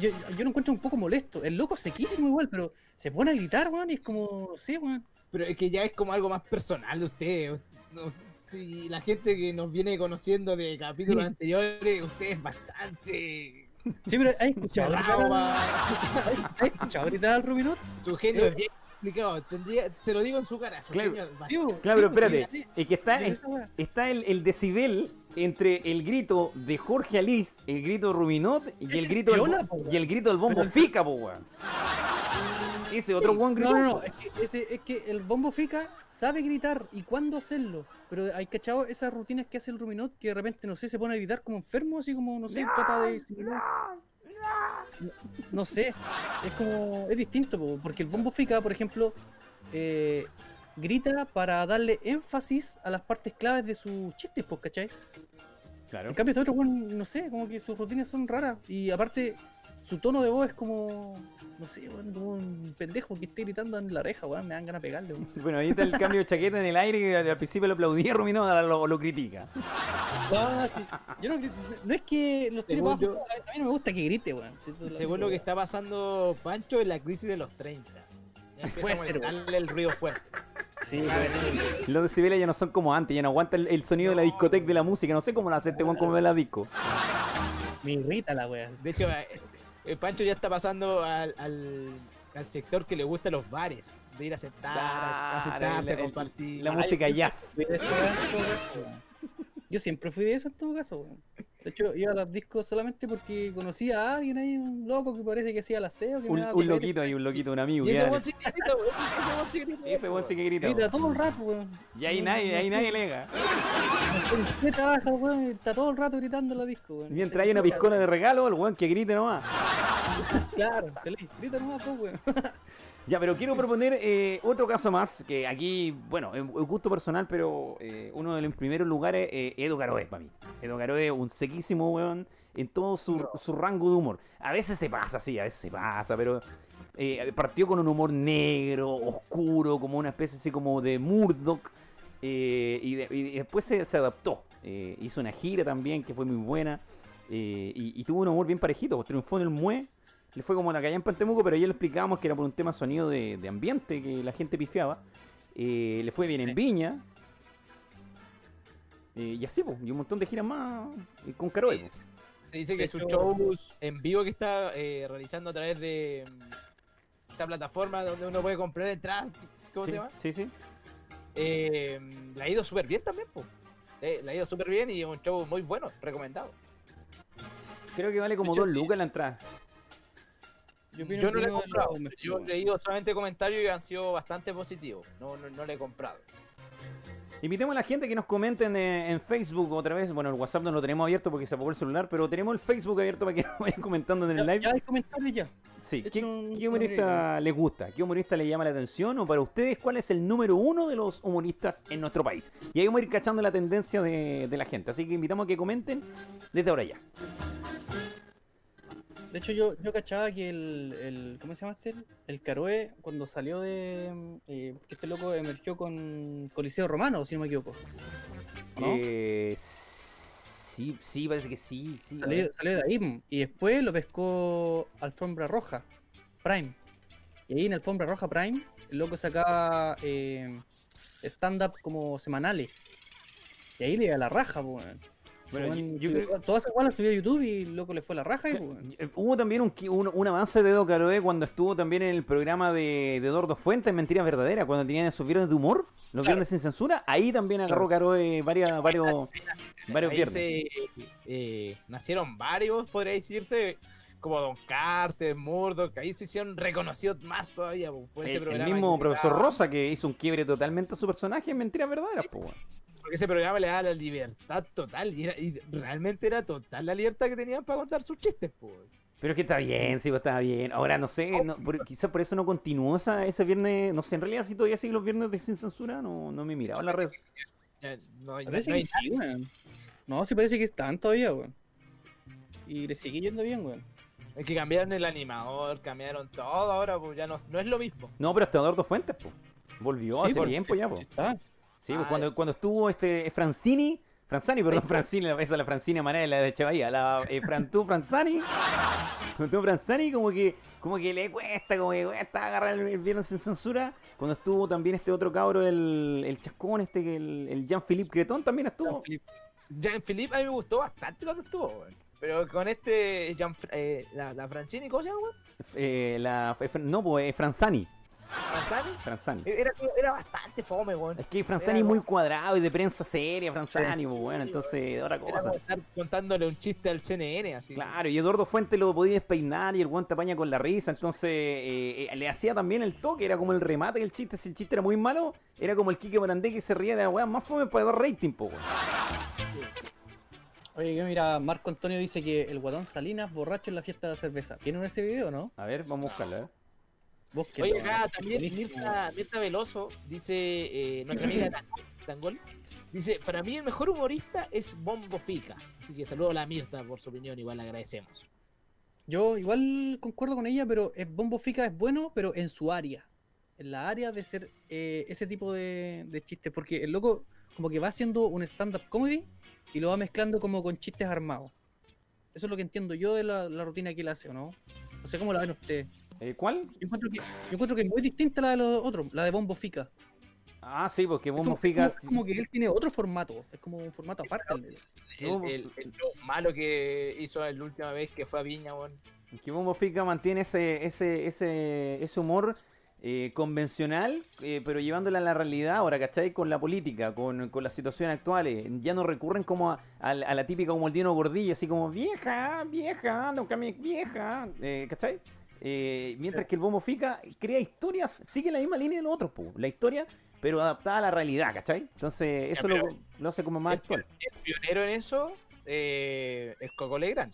Yo, yo lo encuentro un poco molesto. El loco sequísimo igual, pero se pone a gritar, weón, y es como, no sé, weón. Pero es que ya es como algo más personal de usted. No, si la gente que nos viene conociendo de capítulos Sí. anteriores, usted es bastante. Sí, pero ¿hay escuchado va. al- ¿hay- hay escuchado gritar al Ruminot? Su genio Eh, es bien complicado. Tendría, se lo digo en su cara. Su Claro. genio Claro, sí, pero sí, espérate, sí. es que está, es- está el, el decibel entre el grito de Jorge Alice, el grito de Ruminot y el grito del, y el grito del bombo el- fica, po, weón. Ese otro weón gritó. No, no, no, es que, ese, es que el bombo fica sabe gritar y cuándo hacerlo. Pero hay cachado esas rutinas que hace el Ruminot que de repente, no sé, se pone a gritar como enfermo, así como, no sé, trata de. No, no sé, es como, es distinto, po, porque el bombo fica, por ejemplo, eh, grita para darle énfasis a las partes claves de sus chistes, pues, ¿cachai? Claro. En cambio, este otro weón, no sé, como que sus rutinas son raras. Y aparte, su tono de voz es como, no sé, weón, como un pendejo que esté gritando en la oreja, weón, me dan ganas de pegarle, weón. Bueno, ahí está el cambio de chaqueta en el aire que al principio lo aplaudía Ruminot, ahora lo, lo critica. No, sí, yo no, no es que los abajo, a mí no me gusta que grite, weón. Si es Según lo que está pasando Pancho en la crisis de los 30. Ya empieza Puede a el ruido fuerte. Sí, puede ser. Los decibeles ya no son como antes, ya no aguanta el, el sonido de la discoteca de la música. No sé cómo lo hace este weón como ve la disco. Me irrita la wea. De hecho, eh, eh, Pancho ya está pasando al, al, al sector que le gusta los bares. De ir a sentar, a Claro, sentarse, a el- el- compartir. la música jazz. Yo siempre fui de eso en todo caso, weón. De hecho, iba a los discos solamente porque conocía a alguien ahí, un loco que parece que hacía el aseo. Que Un, me un loquito ahí, un loquito, un amigo. Y ese weón sí que grita, weón. Ese weón sí que grita. Ese weón sí que grita. Grita todo el rato, weón. Y ahí nadie, ahí nadie lega. Qué trabaja, weón, está todo el rato gritando en la disco, weón. Mientras hay una piscola de regalo, el weón que grite nomás. Claro, feliz. Grita nomás, pues, weón. Ya, pero quiero proponer eh, otro caso más, que aquí, bueno, es gusto personal, pero eh, uno de los primeros lugares, eh, Edo Caroe, para mí. Edo Caroe, un sequísimo weón, en todo su, su rango de humor. A veces se pasa, sí, a veces se pasa, pero eh, partió con un humor negro, oscuro, como una especie así como de Murdoch, y, de- y después se, se adaptó. Hizo una gira también que fue muy buena, y, y tuvo un humor bien parejito, pues, triunfó en el Mue. Le fue como la calle en Pantemuco, pero ayer le explicábamos que era por un tema sonido de, de ambiente que la gente pifiaba. Eh, le fue bien en Viña. Eh, y así, pues, y un montón de giras más eh, con Caroe. pues. Se dice De que hecho- shows en vivo que está eh, realizando a través de mm, esta plataforma donde uno puede comprar entradas, ¿cómo sí, se llama? Sí, sí. Eh, le ha ido súper bien también, po. Eh, le ha ido súper bien y es un show muy bueno, recomendado. Creo que vale como hecho, dos lucas la entrada. Yo, no le he comprado, yo he leído solamente comentarios y han sido bastante positivos. No, no, no le he comprado. Invitemos a la gente que nos comenten eh, en Facebook otra vez. Bueno, el WhatsApp no lo tenemos abierto porque se apagó el celular, pero tenemos el Facebook abierto para que nos vayan comentando en el Ya, live. ya hay comentarios ya. Sí, ¿qué, hecho, no- qué no humorista les gusta? ¿Qué humorista le llama la atención? ¿O para ustedes cuál es el número uno de los humoristas en nuestro país? Y ahí vamos a ir cachando la tendencia de, de la gente. Así que invitamos a que comenten desde ahora ya. De hecho, yo, yo cachaba que el, el. ¿Cómo se llama este? El Caroe, cuando salió de. eh, este loco emergió con Coliseo Romano, si no me equivoco. ¿O ¿No? Eh, sí, sí, parece que sí. sí Salió, salió de ahí. mm, Y después lo pescó Alfombra Roja, Prime. Y ahí en Alfombra Roja Prime, el loco sacaba eh, stand-up como semanales. Y ahí le iba a la raja, pues. Bueno, Ese yo- subió- creo- Todas esas weas las subió a YouTube y loco le fue a la raja. Y, pues. Eh, Hubo también un, un, un avance de Edo Caroe cuando estuvo también en el programa de, de Dordo Fuentes, Mentiras Verdaderas, cuando tenían esos viernes de humor, los viernes sin censura, ahí también agarró Caroe varias, varios, varios Ahí viernes. se, eh, nacieron varios, podría decirse, como Don Carter, Murdoch, ahí se hicieron reconocidos más todavía po, por ese El, mismo profesor Rosa que hizo un quiebre totalmente a su personaje en Mentiras Verdaderas, po, weón. Porque ese programa le daba la libertad total y, era- y realmente era total la libertad que tenían para contar sus chistes. po. Pero es que está bien, sí, pues está bien. Ahora no sé, no, por- quizás por eso no continuó esa, ese viernes. No sé, en realidad si todavía sigue los viernes de sin censura, no, no me he mirado en la red. No, ya- Parece no hay que sí, weón. No, sí parece que están todavía, weón. Y le sigue yendo bien, weón. Es que cambiaron el animador, cambiaron todo ahora, pues ya no, no es lo mismo. No, pero hasta Eduardo Fuentes, pues. Volvió Sí, hace pues, tiempo ya, pues. Sí, pues Ah, cuando, cuando estuvo este Francini, Franzani, perdón, Francini, esa es la Francini Amarela, la de Chevahía, la eh, Frantú Franzani, estuvo Franzani como que, como que le cuesta, como que cuesta agarrar el, viernes sin censura, cuando estuvo también este otro cabro, el, el chascón, este, que el, el Jean-Philippe Cretón también estuvo. Jean-Philippe a mí me gustó bastante cuando estuvo, weón. Pero con este, Jean, eh, la, la Francini, ¿cómo se llama? Eh, la, eh, no, pues eh, Franzani, ¿Franzani? Franzani. Era, era bastante fome, weón. Es que Franzani es muy cuadrado y de prensa seria, Franzani, pues bueno, entonces, otra Era cosa. como estar contándole un chiste al CNN, así. Claro, y Eduardo Fuentes lo podía despeinar y el guante apaña con la risa, entonces eh, eh, le hacía también el toque, era como el remate del chiste, si el chiste era muy malo, era como el Kike Morandé que se ría de la weá más fome para dar rating, po, weón. Oye, que mira, Marco Antonio dice que el guatón Salinas borracho en la fiesta de la cerveza. ¿Tienen ese video, no? A ver, vamos a buscarlo, ¿eh? Búsquenlo, Oye, acá también. Mirta, Mirta Veloso dice, eh, nuestra amiga Tan- Tangol, dice, para mí el mejor humorista es Bombo Fica. Así que saludo a la Mirta por su opinión, igual le agradecemos. Yo igual concuerdo con ella, pero el Bombo Fica es bueno, pero en su área. En la área de ser eh, ese tipo de, de chistes. Porque el loco como que va haciendo un stand-up comedy y lo va mezclando como con chistes armados. Eso es lo que entiendo yo de la, la rutina que él hace, ¿o no? No sé cómo la ven ustedes. Eh, ¿Cuál? Yo encuentro, que, yo encuentro que es muy distinta a la de los otros, la de Bombo Fica. Ah, sí, porque Es Bombo como, Fica... es como- es como que él tiene otro formato, es como un formato aparte. el. El, malo que hizo la última vez que fue a Viña, weón. Que Bombo Fica mantiene ese, ese, ese, ese humor eh, convencional, eh, pero llevándola a la realidad ahora, ¿cachai? Con la política, con, con las situaciones actuales. Ya no recurren como a, a la- a la típica como el Dino Gordillo, así como vieja, vieja, no cambies, vieja, eh, ¿cachai? Mientras que el Bombo Fica crea historias, sigue la misma línea de los otros, po, la historia, pero adaptada a la realidad, ¿cachai? Entonces, eso pero- lo, lo hace como más el, actual. el pionero en eso eh, es Coco Legrand.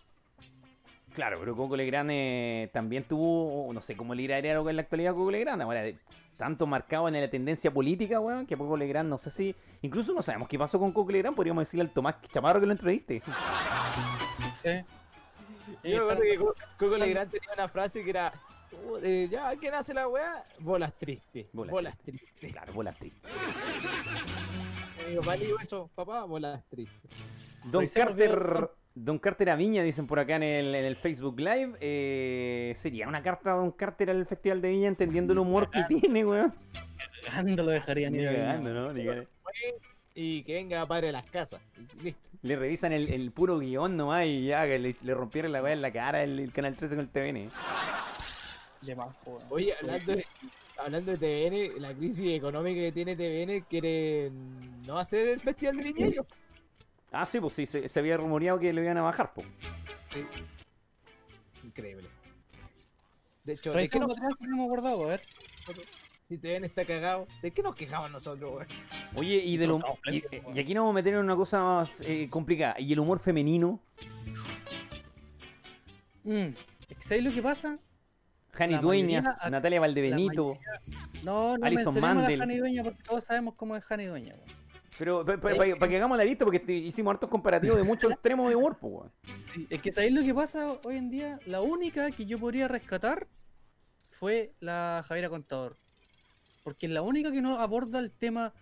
Claro, pero Coco Legrand eh, también tuvo, no sé cómo le irá algo en la actualidad a Coco Legrand. Ahora, de- tanto marcado en la tendencia política, weón, que a Coco Legrand, no sé si. Incluso no sabemos qué pasó con Coco Legrand, podríamos decirle al Tomás Chamarro que lo entreviste. Sí. Yo me acuerdo que Co- Coco Legrand tenía una frase que era, "Uh, eh, ya, ¿quién hace la weá? Bolas tristes. Bolas Bolas, tristes. Claro, bolas tristes. Me digo, vale, eso, papá, bolas tristes. Don Carter. Don Carter Aviña, dicen por acá en el, en el Facebook Live. eh, sería una carta a Don Carter al Festival de Viña entendiendo el humor que tiene, weón. Cagando lo dejarían Ni a Viña, cagando. ¿no? Ni. Y que venga padre de las casas. Listo. Le revisan el, el puro guion nomás y ya, que le, le rompieron la weá en la cara el, el Canal 13 con el TVN. De más. Oye, hablando de, hablando de TVN, la crisis económica que tiene TVN quiere no hacer el Festival de Viña. Ah, sí, pues sí, se, se había rumoreado que lo iban a bajar, pues. Increíble. De hecho, ¿de qué nos, tenemos guardado, a ver. si TVN está cagado, ¿de qué nos quejamos nosotros, weón? Oye, y, de lo, y, espléndido, y aquí nos vamos a meter en una cosa más eh, complicada. ¿Y el humor femenino? Mm, es que ¿sabes lo que pasa? Jani Dueñas, mayoría- Natalia Valdebenito. No, no Alison Mandel. a Jani Dueña porque todos sabemos cómo es Jani Dueña. weón. Pero para que hagamos la lista, porque te- hicimos hartos comparativos de muchos extremos de humor, pues. Sí, es que ¿sabéis lo que pasa hoy en día? La única que yo podría rescatar fue la Javiera Contador. Porque es la única que no aborda el tema,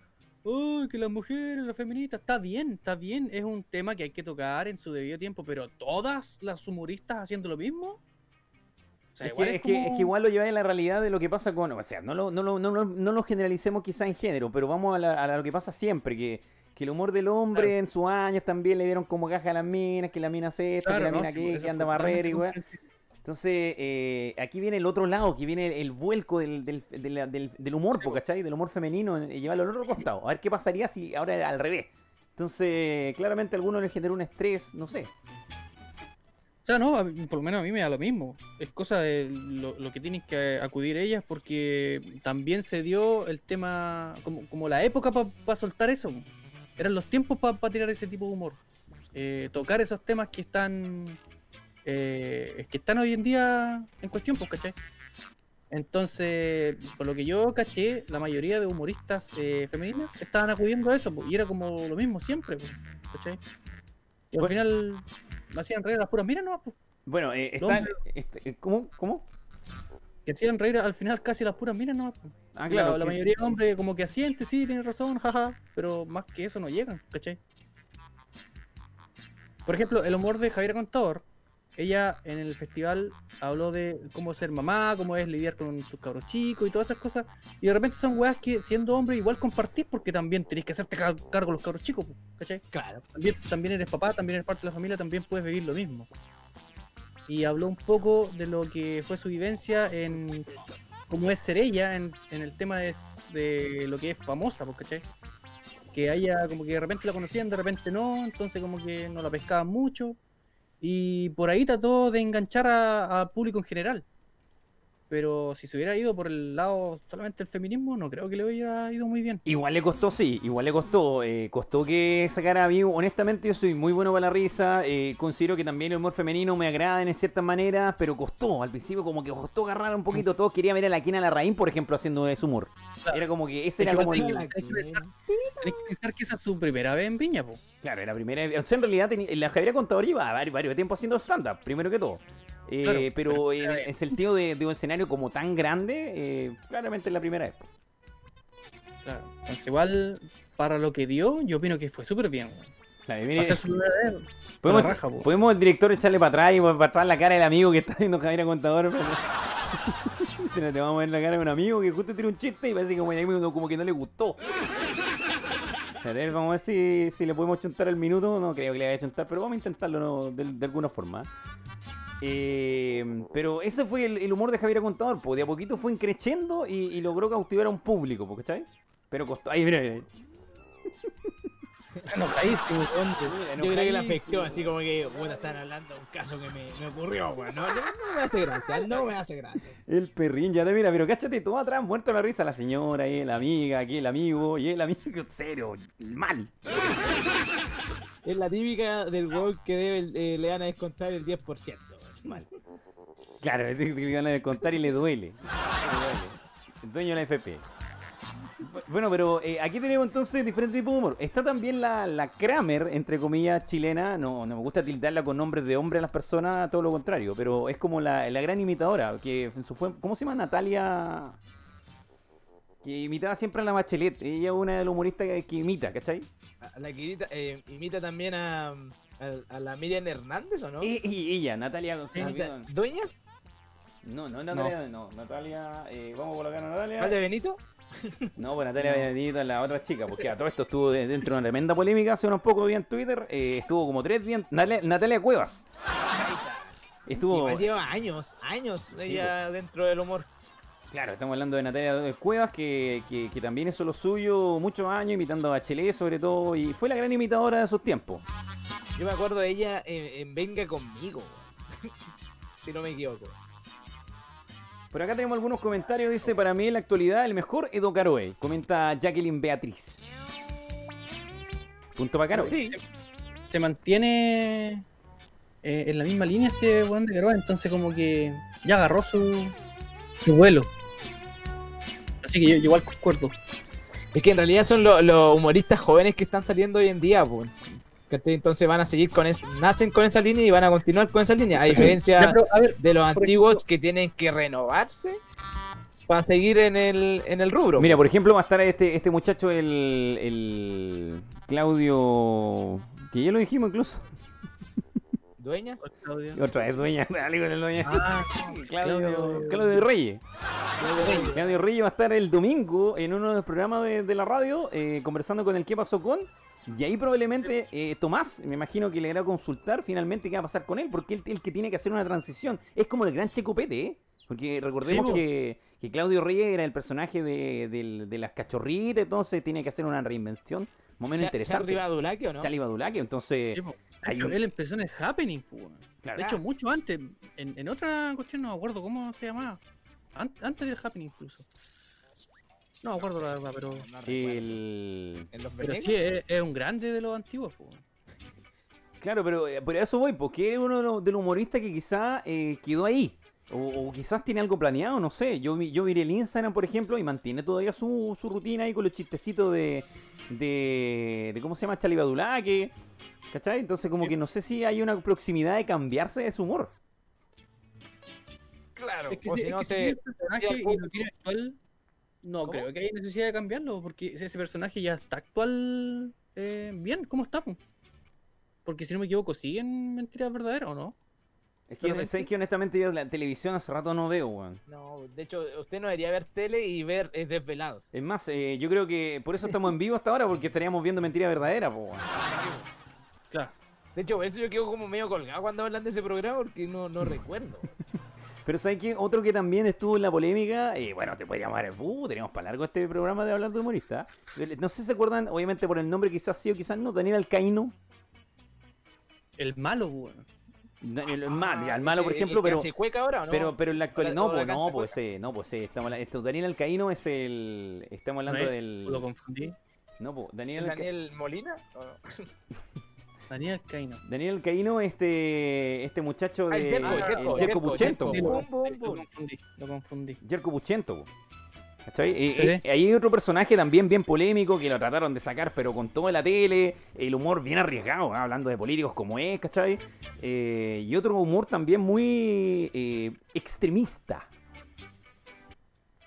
oh, que las mujeres, las feministas, está bien, está bien, es un tema que hay que tocar en su debido tiempo, pero todas las humoristas haciendo lo mismo. O sea, Es igual que, es es, que, es como- que igual lo lleváis a la realidad de lo que pasa con. O sea, no lo, no lo, no lo, no lo generalicemos quizá en género, pero vamos a, la- a lo que pasa siempre: que, que el humor del hombre Claro. en sus años también le dieron como caja a las minas, que la mina hace esto, Claro, que la mina sí, que, anda a totalmente barrer y weá. Entonces, eh, aquí viene el otro lado, que viene el vuelco del, del, del- del humor, po, ¿cachai? Del humor femenino, y llevarlo al otro costado. A ver qué pasaría si ahora al revés. Entonces, claramente a algunos les generó un estrés, no sé. O sea, no, por lo menos a mí me da lo mismo. Es cosa de lo, lo que tienen que acudir ellas porque también se dio el tema, como, como la época para soltar eso. Eran los tiempos para tirar ese tipo de humor. Eh, tocar esos temas que están eh, que están hoy en día en cuestión, pues, ¿cachai? Entonces, por lo que yo caché, la mayoría de humoristas eh, femeninas estaban acudiendo a eso, pues, y era como lo mismo siempre, pues, ¿cachai? Y al Bueno. final hacían reír a las puras miras, no, pues, Bueno, eh, No, está. pero- este, eh, ¿Cómo? ¿Cómo? que hacían reír al final casi las puras miras, no, pues. Ah, La- claro. la, que- mayoría de hombres como que asiente, sí, tiene razón, jaja, pero más que eso no llegan, ¿cachai? Por ejemplo, el humor de Javiera Contador, ella en el festival habló de cómo ser mamá, cómo es lidiar con sus cabros chicos y todas esas cosas, y de repente son weas que siendo hombre igual compartís porque también tenés que hacerte ca- cargo los cabros chicos, ¿cachai? Claro. También, también eres papá, también eres parte de la familia, también puedes vivir lo mismo. Y habló un poco de lo que fue su vivencia en cómo es ser ella en, en el tema de, de lo que es famosa, ¿cachai? Que haya como que de repente la conocían, de repente no, entonces como que no la pescaban mucho. Y por ahí trató de enganchar a- al público en general. Pero si se hubiera ido por el lado solamente del feminismo, no creo que le hubiera ido muy bien. Igual le costó, sí, igual le costó. eh, costó que sacara a mí. Honestamente, yo soy muy bueno para la risa. eh, considero que también el humor femenino me agrada en ciertas maneras, pero costó. Al principio, como que costó agarrar un poquito. Todos querían ver a la Kina Larraín, por ejemplo, haciendo ese humor. Era como que ese Es era que como el. que- tenés que pensar- tenés que pensar que esa es su primera vez en Viña, po. Claro, era la primera. O sea, en realidad, teni- la Javiera Contador lleva varios, varios tiempo haciendo stand-up, primero que todo. Eh, Claro, pero pero en, en sentido de, de un escenario como tan grande, eh, claramente es la primera vez. Claro. Entonces, igual, para lo que dio, yo opino que fue súper bien. Claro, mire. Podemos, raja, podemos el director echarle para atrás y para atrás la cara del amigo que está viendo Javier Contador. Te vamos a ver la cara de un amigo que justo tiene un chiste y parece como, como que no le gustó. A ver, vamos a ver si, si le podemos chuntar el minuto. No creo que le vaya a chuntar, pero vamos a intentarlo ¿no? de, de alguna forma. Eh, pero ese fue el, el humor de Javier Contador. Pues de a poquito fue creciendo y, y logró cautivar a un público, ¿po, ¿cachai? Pero costó. Ahí, mira, mira. Enojadísimo, weón. Yo creo que le afectó, así como que, puta, están hablando de un caso que me, me ocurrió, weón. No, no, no me hace gracia, no me hace gracia. El perrín, ya te mira, pero cáchate, todo atrás, muerto la risa, la señora, y la amiga, aquí el amigo, y el amigo, cero, mal. Es la típica del weón que debe, eh, le van a descontar el 10%. Claro, le van a contar y le duele. Le duele. El dueño de la FP. Bueno, pero eh, aquí tenemos entonces diferentes tipos de humor. Está también la, la Kramer, entre comillas, chilena. No, no me gusta tildarla con nombres de hombre a las personas, todo lo contrario. Pero es como la, la gran imitadora. que fue, ¿Cómo se llama? Natalia. Que imitaba siempre a la Bachelet. Ella es una de los humoristas que, que imita, ¿cachai? A- La que imita, eh, imita también a, a, a la Miriam Hernández, ¿o no? Y, y ella, Natalia. olvidó. ¿Dueñas? No, no Natalia, no. Natalia, eh, vamos a colocar a Natalia. ¿Cuál de Benito? No, pues Natalia Benedito, la otra chica, porque a todo esto estuvo de- dentro de una tremenda polémica hace unos pocos días en Twitter. eh, estuvo como tres días. Natalia, Natalia Cuevas. Estuvo. Igual lleva años, años ella dentro del humor. Claro, estamos hablando de Natalia Cuevas, que, que, que también hizo lo suyo muchos años, imitando a Bachelet sobre todo, y fue la gran imitadora de sus tiempos. Yo me acuerdo de ella en, en Venga conmigo, si no me equivoco. Por acá tenemos algunos comentarios. Dice: Para mí en la actualidad, el mejor Edo Caroe. Comenta Jacqueline Beatriz. Punto para Caroe. Sí. Se mantiene eh, en la misma línea este weón de Garoa, entonces como que ya agarró su, su vuelo. Así que yo, yo igual concuerdo. Es que en realidad son lo- los humoristas jóvenes que están saliendo hoy en día, pues. ¿Cachai? Entonces van a seguir con es, nacen con esa línea y van a continuar con esa línea. A Ya, diferencia pero, a ver, de los antiguos que tienen que renovarse para seguir en el, en el rubro. Mira, por ejemplo, va a estar este, este muchacho, el, el Claudio, que ya lo dijimos incluso. ¿Dueñas? Claudio. Otra vez dueña, dale con el dueña. Ah, Claudio, Claudio Reyes. Claudio Reyes va a estar el domingo en uno de los programas de, de la radio eh, conversando con el qué pasó con. Y ahí probablemente eh, Tomás, me imagino que le irá a consultar finalmente qué va a pasar con él, porque él el que tiene que hacer una transición. Es como el gran Checopete, ¿eh? Porque recordemos Sí, que, que Claudio Reyes era el personaje de, del- de las cachorritas, entonces tiene que hacer una reinvención más o menos interesante. ¿Charlie Badulaque o no? Charlie Badulaque, entonces... Sí, Él empezó en el Happening. Claro. De hecho, mucho antes. En, en otra cuestión no me acuerdo cómo se llamaba. An- antes del Happening, incluso. No me acuerdo la verdad, pero. el... ¿En los Pero sí, es, es un grande de los antiguos. Claro, pero eh, por eso voy, porque es uno de los, de los humoristas que quizá eh, quedó ahí. O, o quizás tiene algo planeado, no sé. Yo, vi- yo miré el Instagram, por ejemplo, y mantiene todavía su, su rutina ahí con los chistecitos de, de, de ¿cómo se llama? Charlie Badulaque. ¿Cachai? Entonces como que no sé si hay una proximidad de cambiarse de su humor. Claro, Es que, o si- si es no que si se... el personaje y público. lo tiene actual, no ¿Cómo? creo que haya necesidad de cambiarlo, porque ese personaje ya está actual eh, bien, ¿cómo está? po? Porque si no me equivoco, ¿siguen mentiras verdaderas o no? Es que, Realmente. ¿sabes que honestamente yo la televisión hace rato no veo, weón. No, de hecho, usted no debería ver tele y ver eh, desvelados. Es más, eh, yo creo que por eso estamos en vivo hasta ahora, porque estaríamos viendo mentira verdadera, po, weón. Claro. De hecho, por eso yo quedo como medio colgado cuando hablan de ese programa porque no, no recuerdo. Pero ¿sabes qué? Otro que también estuvo en la polémica, y bueno, te podría llamar, uh, tenemos para largo este programa de hablar de humorista. No sé si se acuerdan, obviamente por el nombre quizás sí o quizás no, Daniel Alcaíno. El malo, weón. Daniel- el malo, ya, el Ah, malo, ese- por el ejemplo, que pero, cueca ahora o no? pero, pero en la actualidad, no, pues ahora no, pues no, pues sí, estamos, esto, Daniel Alcaíno es el, estamos hablando ¿No es? del, Lo confundí. no, pues, Daniel, ¿Es Alca- Daniel Molina? ¿O no? Daniel Caino. Daniel Alcaíno, este, este muchacho Ah, de, el Jerko, el el Jerko, Jerko Jerko, Puchento, Lo confundí, lo confundí. Jerko Puchento. Eh, Sí, hay otro personaje también bien polémico que lo trataron de sacar, pero con toda la tele, el humor bien arriesgado, ¿ah? hablando de políticos como es, ¿cachai? Eh, y otro humor también muy eh, extremista.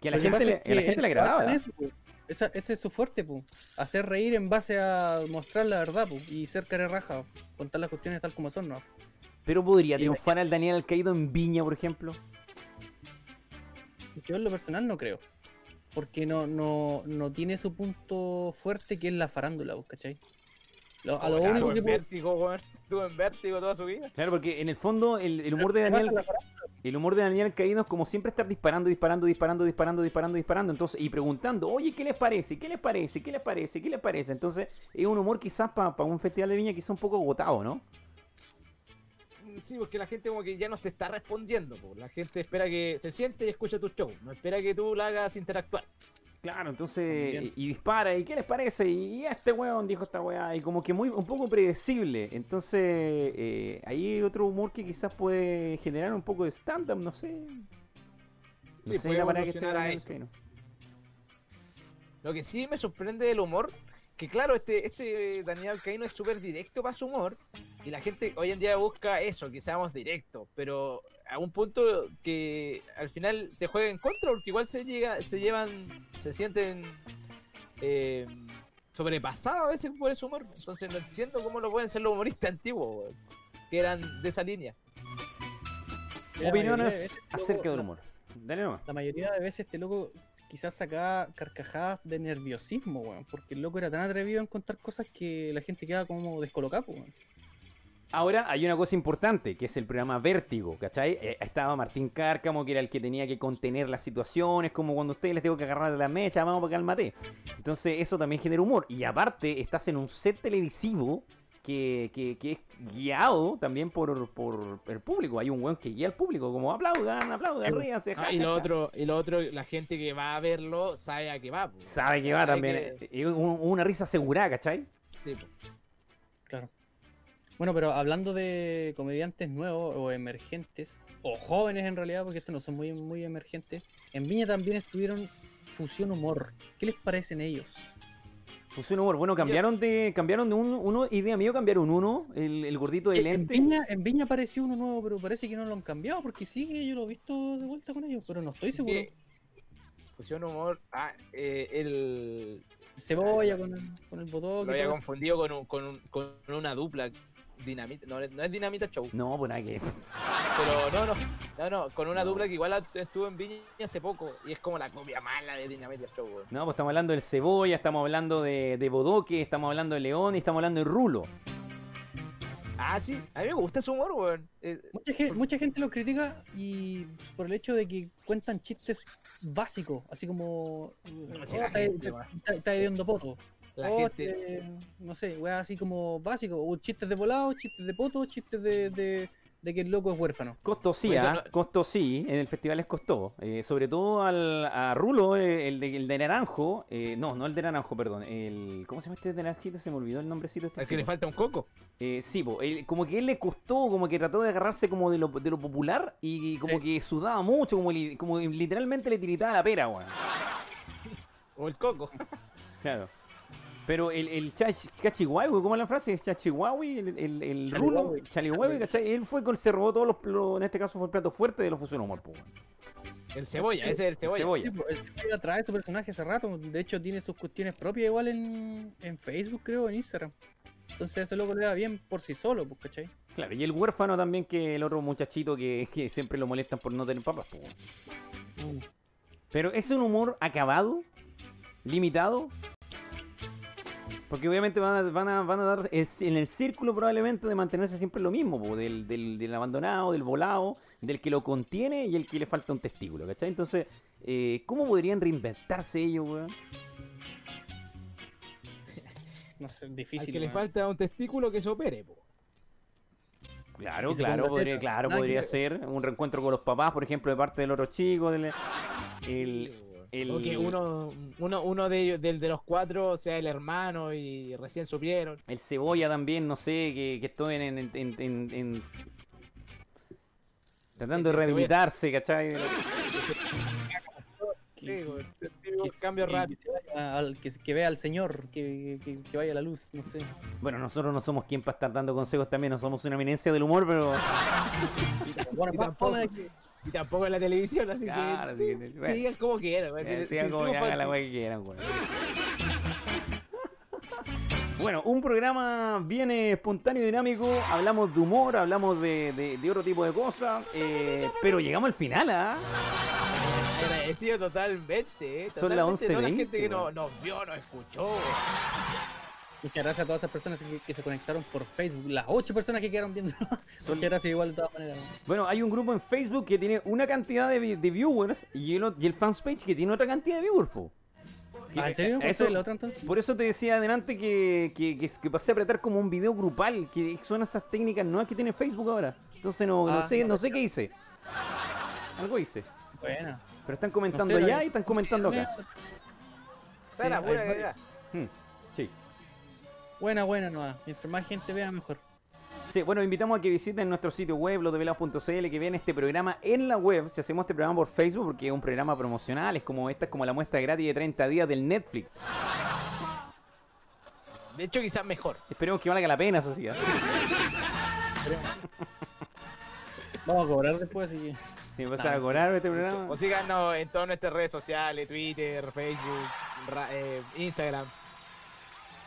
Que a la gente, le, a la gente le agradaba. ese es su fuerte, po. Hacer reír en base a mostrar la verdad. Y ser cara raja, contar las cuestiones tal como son, ¿no? Pero podría Y- triunfar al Daniel Alcaído en Viña, por ejemplo. Yo en lo personal no creo. Porque no, no, no tiene su punto fuerte que es la farándula, ¿cachai? Lo- a lo sea, único estuvo que en vértigo. Estuvo en vértigo toda su vida. Claro, porque en el fondo el, el humor de ¿qué pasa Daniel? El humor de Daniel Caído es como siempre estar disparando, disparando, disparando, disparando, disparando, disparando. Entonces, y preguntando, oye, ¿qué les parece? ¿Qué les parece? ¿Qué les parece? ¿Qué les parece? Entonces, es un humor quizás para un festival de viña quizás un poco agotado, ¿no? Sí, porque la gente como que ya no te está respondiendo. po. La gente espera que se siente y escucha tu show. No espera que tú la hagas interactuar. Claro, entonces, y, y dispara, ¿y qué les parece? Y este weón dijo esta weá, y como que muy, un poco predecible. Entonces, eh, ahí hay otro humor que quizás puede generar un poco de stand-up, no sé. No Sí, sé puede la manera que esté evolucionar a Daniel eso. Caíno. Lo que sí me sorprende del humor, que claro, este, este Daniel Caino es súper directo para su humor, y la gente hoy en día busca eso, que seamos directos, pero a un punto que al final te juega en contra, porque igual se llega, se llevan, se sienten eh, sobrepasados a veces por ese humor, entonces no entiendo cómo lo pueden ser los humoristas antiguos, weón, que eran de esa línea. Opiniones veces, acerca del humor. Dale nomás. La mayoría de veces este loco quizás sacaba carcajadas de nerviosismo, weón. Porque el loco era tan atrevido en contar cosas que la gente quedaba como descolocada, po, weón. Ahora hay una cosa importante, que es el programa Vértigo, ¿cachai? Eh, estaba Martín Cárcamo, que era el que tenía que contener las situaciones, como cuando a ustedes les tengo que agarrar la mecha, vamos para cálmate. Entonces eso también genera humor. Y aparte, estás en un set televisivo que, que- que es guiado también por, por el público. Hay un weón que guía al público, como aplaudan, aplaudan, ríanse. Ah, y lo ja". otro, y lo otro, la gente que va a verlo sabe a qué va. Sabe O que va sabe también. que- un- una risa asegurada, ¿cachai? sí, po. Bueno, pero hablando de comediantes nuevos o emergentes, o jóvenes en realidad, porque estos no son muy, muy emergentes, en Viña también estuvieron Fusión Humor. ¿Qué les parecen ellos? Fusión Humor. Bueno, cambiaron de cambiaron de un, uno, idea mío, cambiaron uno, el, el gordito de Eh, En lente. Viña, en Viña apareció uno nuevo, pero parece que no lo han cambiado porque sí, yo lo he visto de vuelta con ellos, pero no estoy seguro. Fusión humor. Ah, eh, el. Cebolla con el, con el botox Lo había confundido con, un- con, un- con una dupla. Dinamita. No, no es Dinamita Show. No, pues nada que. Pero no, no. No, no. Con una dupla que igual estuvo en Viña hace poco. Y es como la copia mala de Dinamita Show, weón. No, pues estamos hablando del cebolla, estamos hablando de, de bodoque, estamos hablando de león y estamos hablando de rulo. Ah, sí. A mí me gusta su humor, weón. Eh, Mucha gente, mucha gente lo critica y por el hecho de que cuentan chistes básicos, así como. No, si oh, la está- gente, está- está- está hediondo poto. La Oh, gente. no sé, weas así como básicos. O chistes de volado, chistes de poto, chistes de, de, de que el loco es huérfano. Costó sí, Pues ¿ah? no- costó sí, en el festival les costó. Eh, sobre todo al, a Rulo, eh, el de, el de Naranjo, eh, no, no el de Naranjo, perdón, el, ¿cómo se llama este de Naranjito? Se me olvidó el nombrecito. Este Al que le falta un coco. Eh, sí, po, él- como que él le costó, como que trató de agarrarse como de lo, de lo popular y como que sudaba mucho, como, li- como literalmente le tiritaba la pera, weón. O el coco. Claro. Pero el, el chach- Chachihuahua, ¿cómo es la frase? Es Chachihuahua, el, el, el Rulo, Chalihuahua. Chalihuahua, ¿cachai? Él fue con, se robó todos los, los- en este caso fue el plato fuerte de los Fusión Humor, weón. El cebolla, ese es el cebolla. Cebolla. Sí, pues, el Cebolla trae su personaje hace rato. De hecho, tiene sus cuestiones propias igual en, en Facebook, creo, en Instagram. Entonces, ese loco le da bien por sí solo, pues, ¿cachai? Claro, y el huérfano también, que el otro muchachito que, que siempre lo molestan por no tener papas, po, weón. Pero es un humor acabado, limitado. Porque obviamente van a, van a, van a dar es- en el círculo probablemente de mantenerse siempre lo mismo, po, del, del, del abandonado, del volado, del que lo contiene y el que le falta un testículo, ¿cachai? Entonces, eh, ¿cómo podrían reinventarse ellos, weón? No sé, Al difícil. que le falta un testículo que se opere, po. Claro, claro, podría, claro, podría se- ser un reencuentro con los papás, por ejemplo, de parte del otro chico, del, el, el- O que uno, uno, uno de ellos, del de los cuatro, sea el hermano y recién supieron. El cebolla también, no sé, que, que estoy en, en- en- en- en- Tratando Sí, de rehabilitarse, ¿cachai? Sí, weón. Que- Cambio que- raro. Que, se vaya al- que, se- que vea al Señor, que, que- que vaya a la luz, no sé. Bueno, nosotros no somos quien para estar dando consejos también, no somos una eminencia del humor, pero... Bueno, Y tampoco, de y tampoco en la televisión, así Claro, que- que bueno. sigan como quieran. Eh, Si- sigan si como que hagan la sí. weá que quieran, weón. Bueno, un programa bien eh, espontáneo y dinámico. Hablamos de humor, hablamos de, de- de otro tipo de cosas. eh, pero llegamos al final, ¿ah? Agradecido totalmente, eh, Son las totalmente. Toda la 11:20, gente que no- weón. nos vio, nos escuchó. Muchas gracias a todas esas personas que, que se conectaron por Facebook. Las ocho personas que quedaron viendo. Muchas gracias igual de todas maneras. Bueno, hay un grupo en Facebook que tiene una cantidad de, vi- de viewers y el, y el fanpage que tiene otra cantidad de viewers, po. Que- Ah, ¿En serio? ¿Cuál Eso- la otra entonces? Por eso te decía adelante que, que, que, que pasé a apretar como un video grupal, que son estas técnicas nuevas que tiene Facebook ahora. Entonces no, no Ah, sé, no, no sé qué hice. Algo hice. Buena. Pero están comentando No sé, allá y están comentando acá. Sí, Espera. Hmm, Sí. Buena, buena, no. Mientras más gente vea, mejor. Sí, bueno, invitamos a que visiten nuestro sitio web, losdevelados.cl, que vean este programa en la web. Si hacemos este programa por Facebook, porque es un programa promocional, es como esta es como la muestra gratis de 30 días del Netflix. De hecho, quizás mejor. Esperemos que valga la pena, sociedad. Vamos a cobrar después, así que. Si me vas a cobrar este programa. O síganos en todas nuestras redes sociales, Twitter, Facebook, eh, Instagram.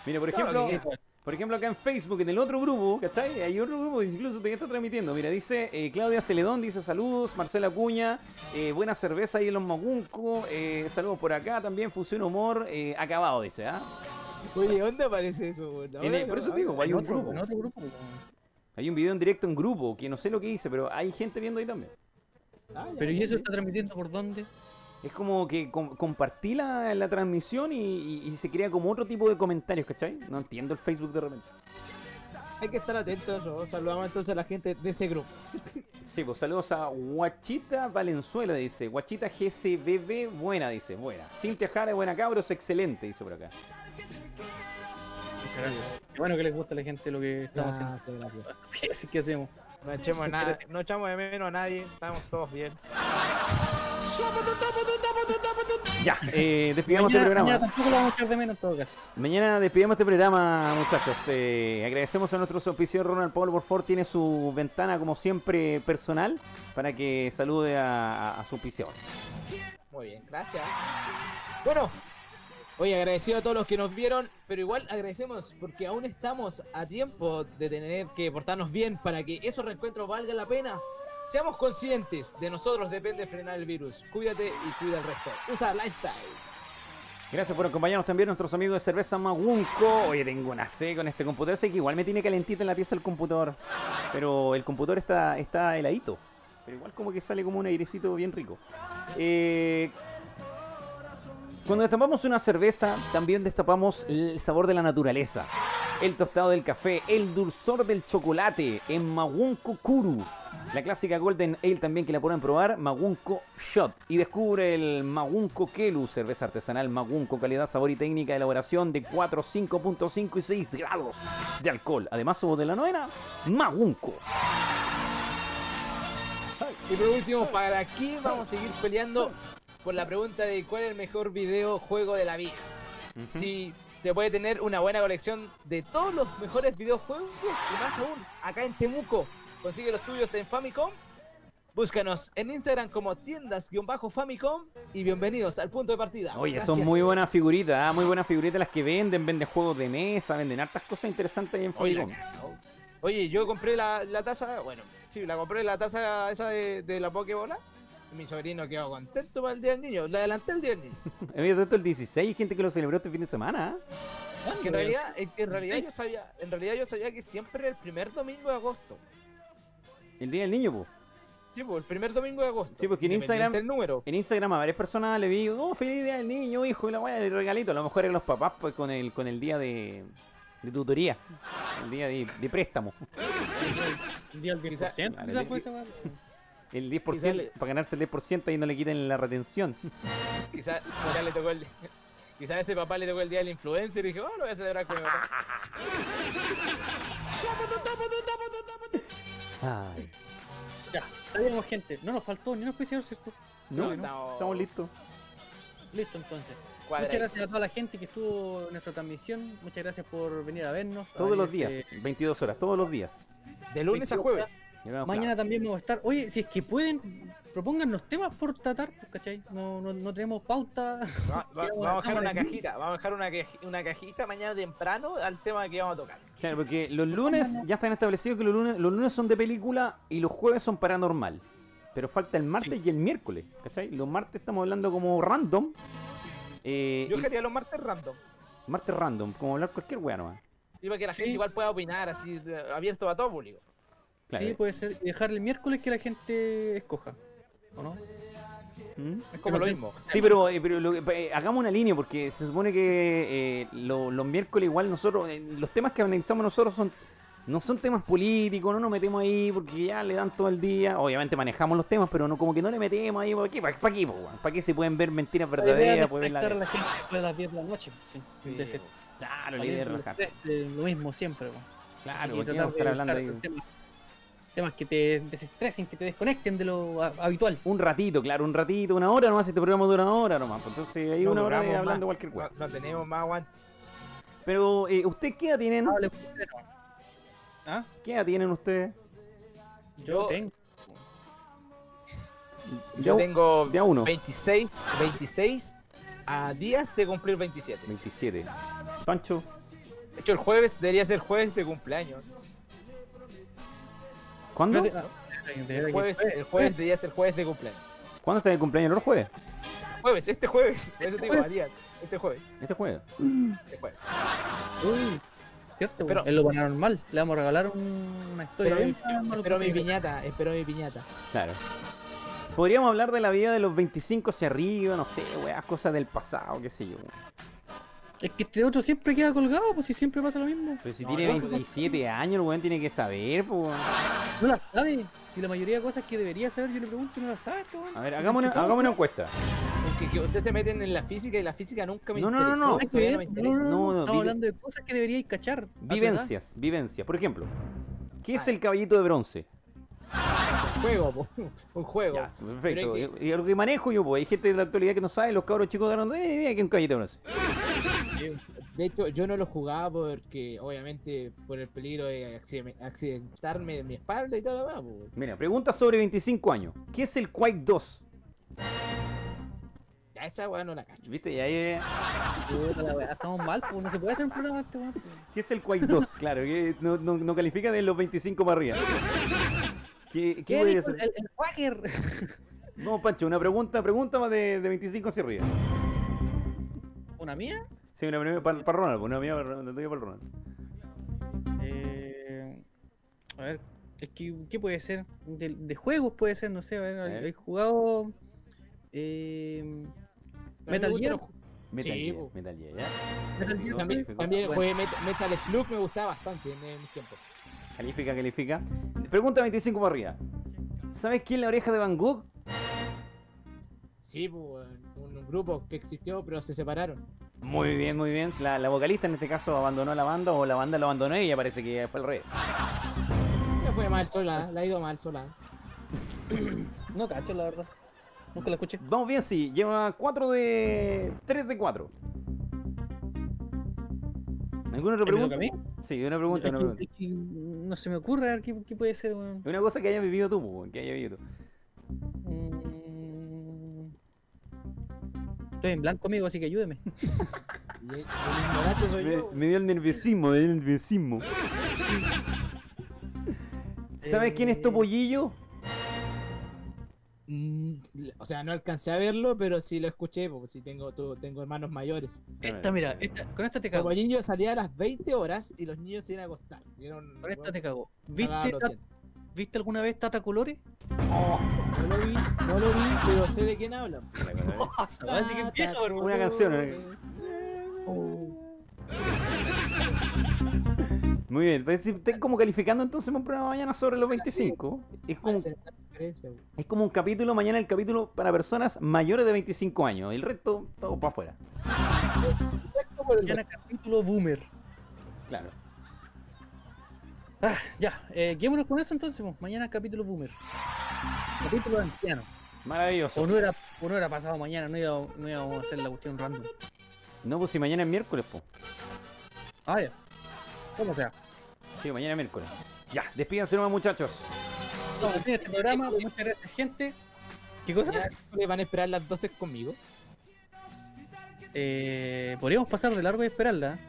Mira, por ejemplo, quieras. por ejemplo acá en Facebook, en el otro grupo, ¿cachai? Hay otro grupo que incluso te está transmitiendo. Mira, dice eh, Claudia Celedón, dice saludos, Marcela Cuña, eh, buena cerveza ahí en los Magunco, eh, saludos por acá también, Fusión Humor, eh, acabado, dice, ¿ah? Oye, ¿dónde aparece eso? weón? En el- por eso te digo, hay un otro, grupo. en otro grupo. pues, Hay un video en directo en grupo, que no sé lo que hice, pero hay gente viendo ahí también. Ah, ya, Pero ¿y eso está transmitiendo por dónde? Es como que com- compartí la, la transmisión y, y- y se crea como otro tipo de comentarios, ¿cachai? No entiendo el Facebook de repente. Hay que estar atentos a eso. Saludamos entonces a la gente de ese grupo. Sí, pues saludos a Guachita Valenzuela, dice. Guachita GCBB, buena, dice, buena. Cintia Jara, buena cabros, excelente, dice por acá. Qué bueno que les gusta a la gente lo que estamos haciendo. Gracias, gracias. Así que hacemos. No echemos, nada, no echamos de menos a nadie. Estamos todos bien. Ya, eh, despidamos este programa. mañana tampoco lo vamos a echar de menos en todo caso. Mañana despidamos este programa, muchachos. Eh, agradecemos a nuestro auspiciador Ronald Paul por favor, tiene su ventana como siempre personal para que salude a, a- a su auspiciador. Muy bien, gracias. Bueno, hoy agradecido a todos los que nos vieron, pero igual agradecemos porque aún estamos a tiempo de tener que portarnos bien para que esos reencuentros valgan la pena. Seamos conscientes, de nosotros depende frenar el virus. Cuídate y cuida el resto. Usa Lifestyle. Gracias por acompañarnos también nuestros amigos de Cerveza Magunco. Oye, tengo una C con este computador. Sé que igual me tiene calentita en la pieza el computador. Pero el computador está, está heladito. Pero igual como que sale como un airecito bien rico. Eh, cuando destapamos una cerveza, también destapamos el sabor de la naturaleza. El tostado del café, el dulzor del chocolate en Magunco Kuru. La clásica Golden Ale también que la pueden probar, Magunco Shot. Y descubre el Magunco Kelu, cerveza artesanal Magunco, calidad, sabor y técnica de elaboración de 4, 5.5 y 6 grados de alcohol. Además, somos de la novena, Magunco. Y por último, ¿para qué vamos a seguir peleando por la pregunta de cuál es el mejor videojuego de la vida? Si se puede tener una buena colección de todos los mejores videojuegos y más aún, acá en Temuco. Consigue los tuyos en Famicom. Búscanos en Instagram como tiendas-famicom y bienvenidos al punto de partida. Oye, Gracias. son muy buenas figuritas, ah, muy buenas figuritas las que venden, venden juegos de mesa, venden hartas cosas interesantes ahí en Famicom. Oye, yo compré la, la taza, bueno, sí, la compré la taza esa de, de la Pokébola. Mi sobrino quedó contento para el Día del Niño. Le adelanté el Día del Niño. He visto esto el 16, hay gente que lo celebró este fin de semana. ah. Que en realidad, en, en realidad yo sabía, en realidad yo sabía que siempre era el primer domingo de agosto. El Día del Niño, pues. Sí, pues el primer domingo de agosto. Sí, porque en Instagram, del número. en Instagram a varias personas le vi, oh, feliz día del niño, hijo, y la weá del regalito. A lo mejor eran los papás pues con el, con el día de, de tutoría, el día de, de préstamo. El día del 10%. Quizá- Quizá, Claro, fue esa. El 10%, Quizá le- para ganarse el 10% y no le quiten la retención. Quizás quizá le tocó el Quizás a ese papá le tocó el día del influencer y dije, oh, lo voy a celebrar con mi papá. Ay, Ya, sabíamos gente. No nos faltó ni un auspiciador, ¿cierto? no, que no. estamos listos. Listo, entonces. Muchas gracias a toda la gente que estuvo en nuestra transmisión. Muchas gracias por venir a vernos. a Todos los venir, días, eh, 22 horas, todos los días. De lunes a jueves. Mañana también vamos a estar. Oye, si es que pueden, propóngannos temas por tratar, pues, ¿cachai? No, no, no tenemos pauta. Va- va- vamos a dejar una cajita, vamos a dejar una, una cajita mañana temprano al tema que vamos a tocar. Claro, porque los lunes ya están establecidos que los lunes, los lunes son de película y los jueves son paranormal. Pero falta el martes y el miércoles, ¿cachai? Los martes estamos hablando como random. eh, Yo quería los martes random. martes random, como hablar cualquier weá nomás. Sí, para que la Sí. gente igual pueda opinar, así abierto a todo público. Claro. Sí, puede ser. Y dejar el miércoles que la gente escoja. ¿O no? ¿Mm? Es como lo mismo. Sí, pero, eh, pero lo que- eh, hagamos una línea porque se supone que eh, lo- los miércoles igual nosotros, eh, los temas que analizamos nosotros son no son temas políticos, no nos metemos ahí porque ya le dan todo el día. Obviamente manejamos los temas, pero no como que no le metemos ahí. ¿Para qué? ¿Para, para qué, po, weón? ¿Para qué se pueden ver mentiras La idea es verdaderas? pueden ver la- la gente después de las 10 de la noche. pues, Sí, Claro, la idea del relajar. de lo mismo siempre. pues. Claro, porque tratar estar de hablando ahí temas, temas que te desestresen, que te desconecten de lo ha- habitual. un ratito, claro, un ratito, una hora nomás. Este programa dura una hora nomás. pues, Entonces hay No una hora de hablando más. cualquier cosa. No, no tenemos más aguante. Pero, eh, ¿usted qué edad tienen? ¿Ah? ¿Qué edad tienen ustedes? Yo, Yo- tengo. Yo tengo ya uno. 26, 26 a días de cumplir 27. 27. Pancho, De hecho, el jueves debería ser jueves de cumpleaños. ¿cuándo? El jueves, el jueves debería ser jueves de cumpleaños. ¿Cuándo está el cumpleaños? ¿El jueves? Jueves, este jueves. Eso te digo, a días. Este jueves. Este jueves. Este jueves. Uy, ¿Cierto? Pero- es lo paranormal. Le vamos a regalar un- una historia. Espero mi, bien paranormal, espero mi piñata, espero mi piñata. Claro. Podríamos hablar de la vida de los 25 hacia arriba, no sé, weas, cosas del pasado, qué sé yo. Es que este otro siempre queda colgado, pues si siempre pasa lo mismo. Pero si No, tiene no, 27 años, el weón tiene que saber, pues. No la sabe. Si la mayoría de cosas que debería saber, yo le pregunto no la sabe. este weón. A ver, hagamos una, Desenchufado. hagamos una encuesta. Porque que ustedes se meten en la física y la física nunca me No, no, no, no. Me no, interesa. no, no, No, no, Estamos hablando de cosas que deberíais cachar. a tu edad. Vivencias, vivencias. Por ejemplo, ¿qué es Ah. el caballito de bronce? Es un juego, po, un juego. Ya, perfecto. que- Y, y lo que manejo yo, pues hay gente de la actualidad que no sabe, los cabros chicos de la idea que un caballito no sé. De hecho, yo no lo jugaba porque, obviamente, por el peligro de accident- accidentarme mi espalda y todo lo demás. po. Mira, pregunta sobre 25 años. ¿Qué es el Quake 2? Ya esa weá no la cacho. ¿Viste? Y ahí, eh, Puta estamos mal, pues no se puede hacer un programa este weón. ¿Qué es el Quake 2? Claro, que no, no, no califica de los 25 para arriba. ¿Qué, qué ¿Qué podría dijo ser? el, el Quaker? No, Pancho, una pregunta, pregunta más de, de 25 hacia arriba. ¿Una mía? Sí, una primera para, para Ronald, una mía para, Ronald. Eh, a ver, es que, ¿qué puede ser? De, de juegos puede ser, no sé, a ver, A he jugado eh, A Metal Gear. Metal Sí, Gear. Metal Gear, ¿ya? Metal Gear También, también Bueno, jugué Met- Metal Slug, me gustaba bastante en, en mis tiempos. Califica, califica. Pregunta 25 para arriba. ¿Sabes quién es la oreja de Van Gogh? Sí, pues, un, un grupo que existió, pero se separaron. Muy bien, muy bien. La, la vocalista en este caso abandonó la banda o la banda lo abandonó y ella parece que fue el rey. Me fue mal sola, la ha ido mal sola. No cacho, la verdad. Nunca la escuché. Vamos bien, sí. Lleva 4 de... 3 de 4. ¿Alguna otra ¿Me toca pregunta? a mí? Sí, una pregunta, una pregunta. no se me ocurre a ver qué, qué puede ser, weón. Una cosa que hayas vivido tú, que hayas vivido tú. Mm. Estoy en blanco, amigo, así que ayúdeme. Soy Me, yo. me dio el nerviosismo, me dio el nerviosismo. ¿Sabes quién es Topollillo? Mm, o sea, no alcancé a verlo, pero sí lo escuché, porque sí tengo, tu- tengo hermanos mayores. Esta, mira, esta, con esta te cago. Topollillo salía a las 20 horas y los niños se iban a acostar. Con esta te cago. ¿Viste. ¿Viste alguna vez Tata Colores? No lo vi, no lo vi, pero sé de quién hablan. Una canción. Muy bien, pues, si estás como calificando entonces un programa mañana sobre los 25. Es como, güey. es como un capítulo, mañana el capítulo para personas mayores de 25 años. El resto, todo para afuera. Mañana capítulo Boomer. Claro. Ah, ya, eh, quedémonos con eso entonces. pues. Mañana capítulo Boomer. Capítulo anciano. Maravilloso. O no era, o no era pasado mañana, no íbamos, no íbamos a hacer la cuestión random. No, pues si mañana es miércoles, pues. Ah, ya. ¿Cómo sea? Sí, mañana es miércoles. Ya, despídanse nomás, muchachos. Vamos a este programa. Muchas gracias, gente. ¿Qué cosa? Ya, ¿le van a esperar las 12 conmigo? Eh, podríamos pasar de largo y esperarla.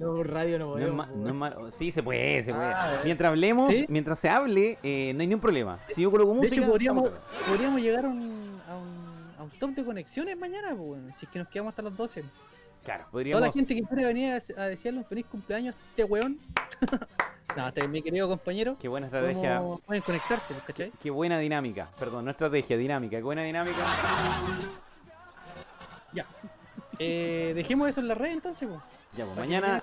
No, radio no No es, podemos. no es malo. Sí, se puede, se puede. Ah, Mientras hablemos, ¿Sí? mientras se hable, eh, no hay ningún problema. Si yo coloco De música. hecho, podríamos, llegar a un, a, un, a un top de conexiones mañana, pues, si es que nos quedamos hasta las 12. Claro, Toda podríamos. la gente que quiere venir a, desearle un feliz cumpleaños a este weón. no, este es mi querido compañero. Qué buena estrategia. ¿cómo Pueden conectarse, ¿cachai? Qué buena dinámica. Perdón, no estrategia, dinámica. Qué buena dinámica. Ya. Eh, dejemos eso en la red entonces, pues. Ya, pues mañana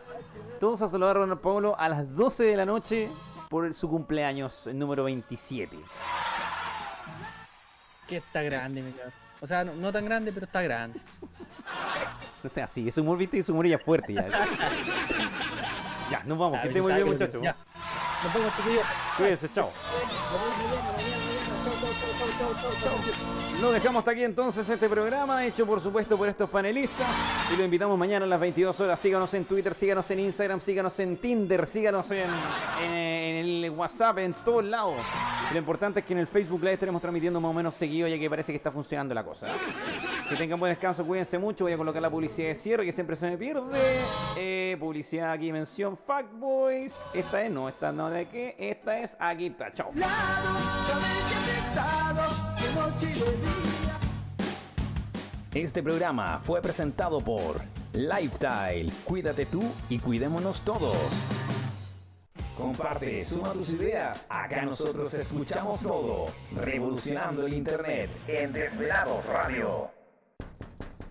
todos a saludar a Ronald Pablo a las 12 de la noche por su cumpleaños el número 27. Que está grande, me cago. O sea, no, no tan grande, pero está grande. O sea, sí, ese humor, viste, ese humor ya es fuerte ya. ya, nos vamos, Ah, que estén muy bien, muchachos. Nos vemos. Cuídense, chao. Lo dejamos hasta aquí entonces este programa, hecho por supuesto por estos panelistas. Y lo invitamos mañana a las 22 horas. Síganos en Twitter, síganos en Instagram, síganos en Tinder, síganos en, en- el WhatsApp, en todos lados. Lo importante es que en el Facebook Live estaremos transmitiendo más o menos seguido, ya que parece que está funcionando la cosa. Que tengan buen descanso, cuídense mucho. Voy a colocar la publicidad de cierre, que siempre se me pierde. Eh, publicidad aquí, mención Fuckboys. Esta es, no, esta no de qué. Esta es, aquí está, chao. Este programa fue presentado por Lifestyle. Cuídate tú y cuidémonos todos. Comparte, suma tus ideas. Acá nosotros escuchamos todo. Revolucionando el Internet en Desvelados Radio.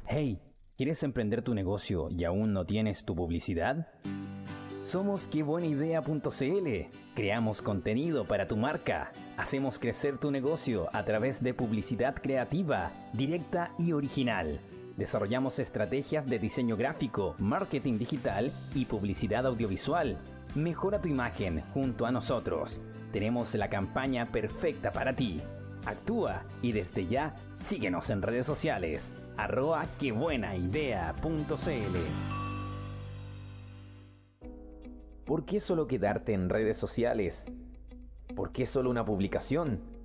Hey, ¿quieres emprender tu negocio y aún no tienes tu publicidad? Somos quebuenaidea.cl. Creamos contenido para tu marca. Hacemos crecer tu negocio a través de publicidad creativa, directa y original. Desarrollamos estrategias de diseño gráfico, marketing digital y publicidad audiovisual. Mejora tu imagen junto a nosotros. Tenemos la campaña perfecta para ti. Actúa y desde ya síguenos en redes sociales. Idea.cl. ¿Por qué solo quedarte en redes sociales? ¿Por qué solo una publicación?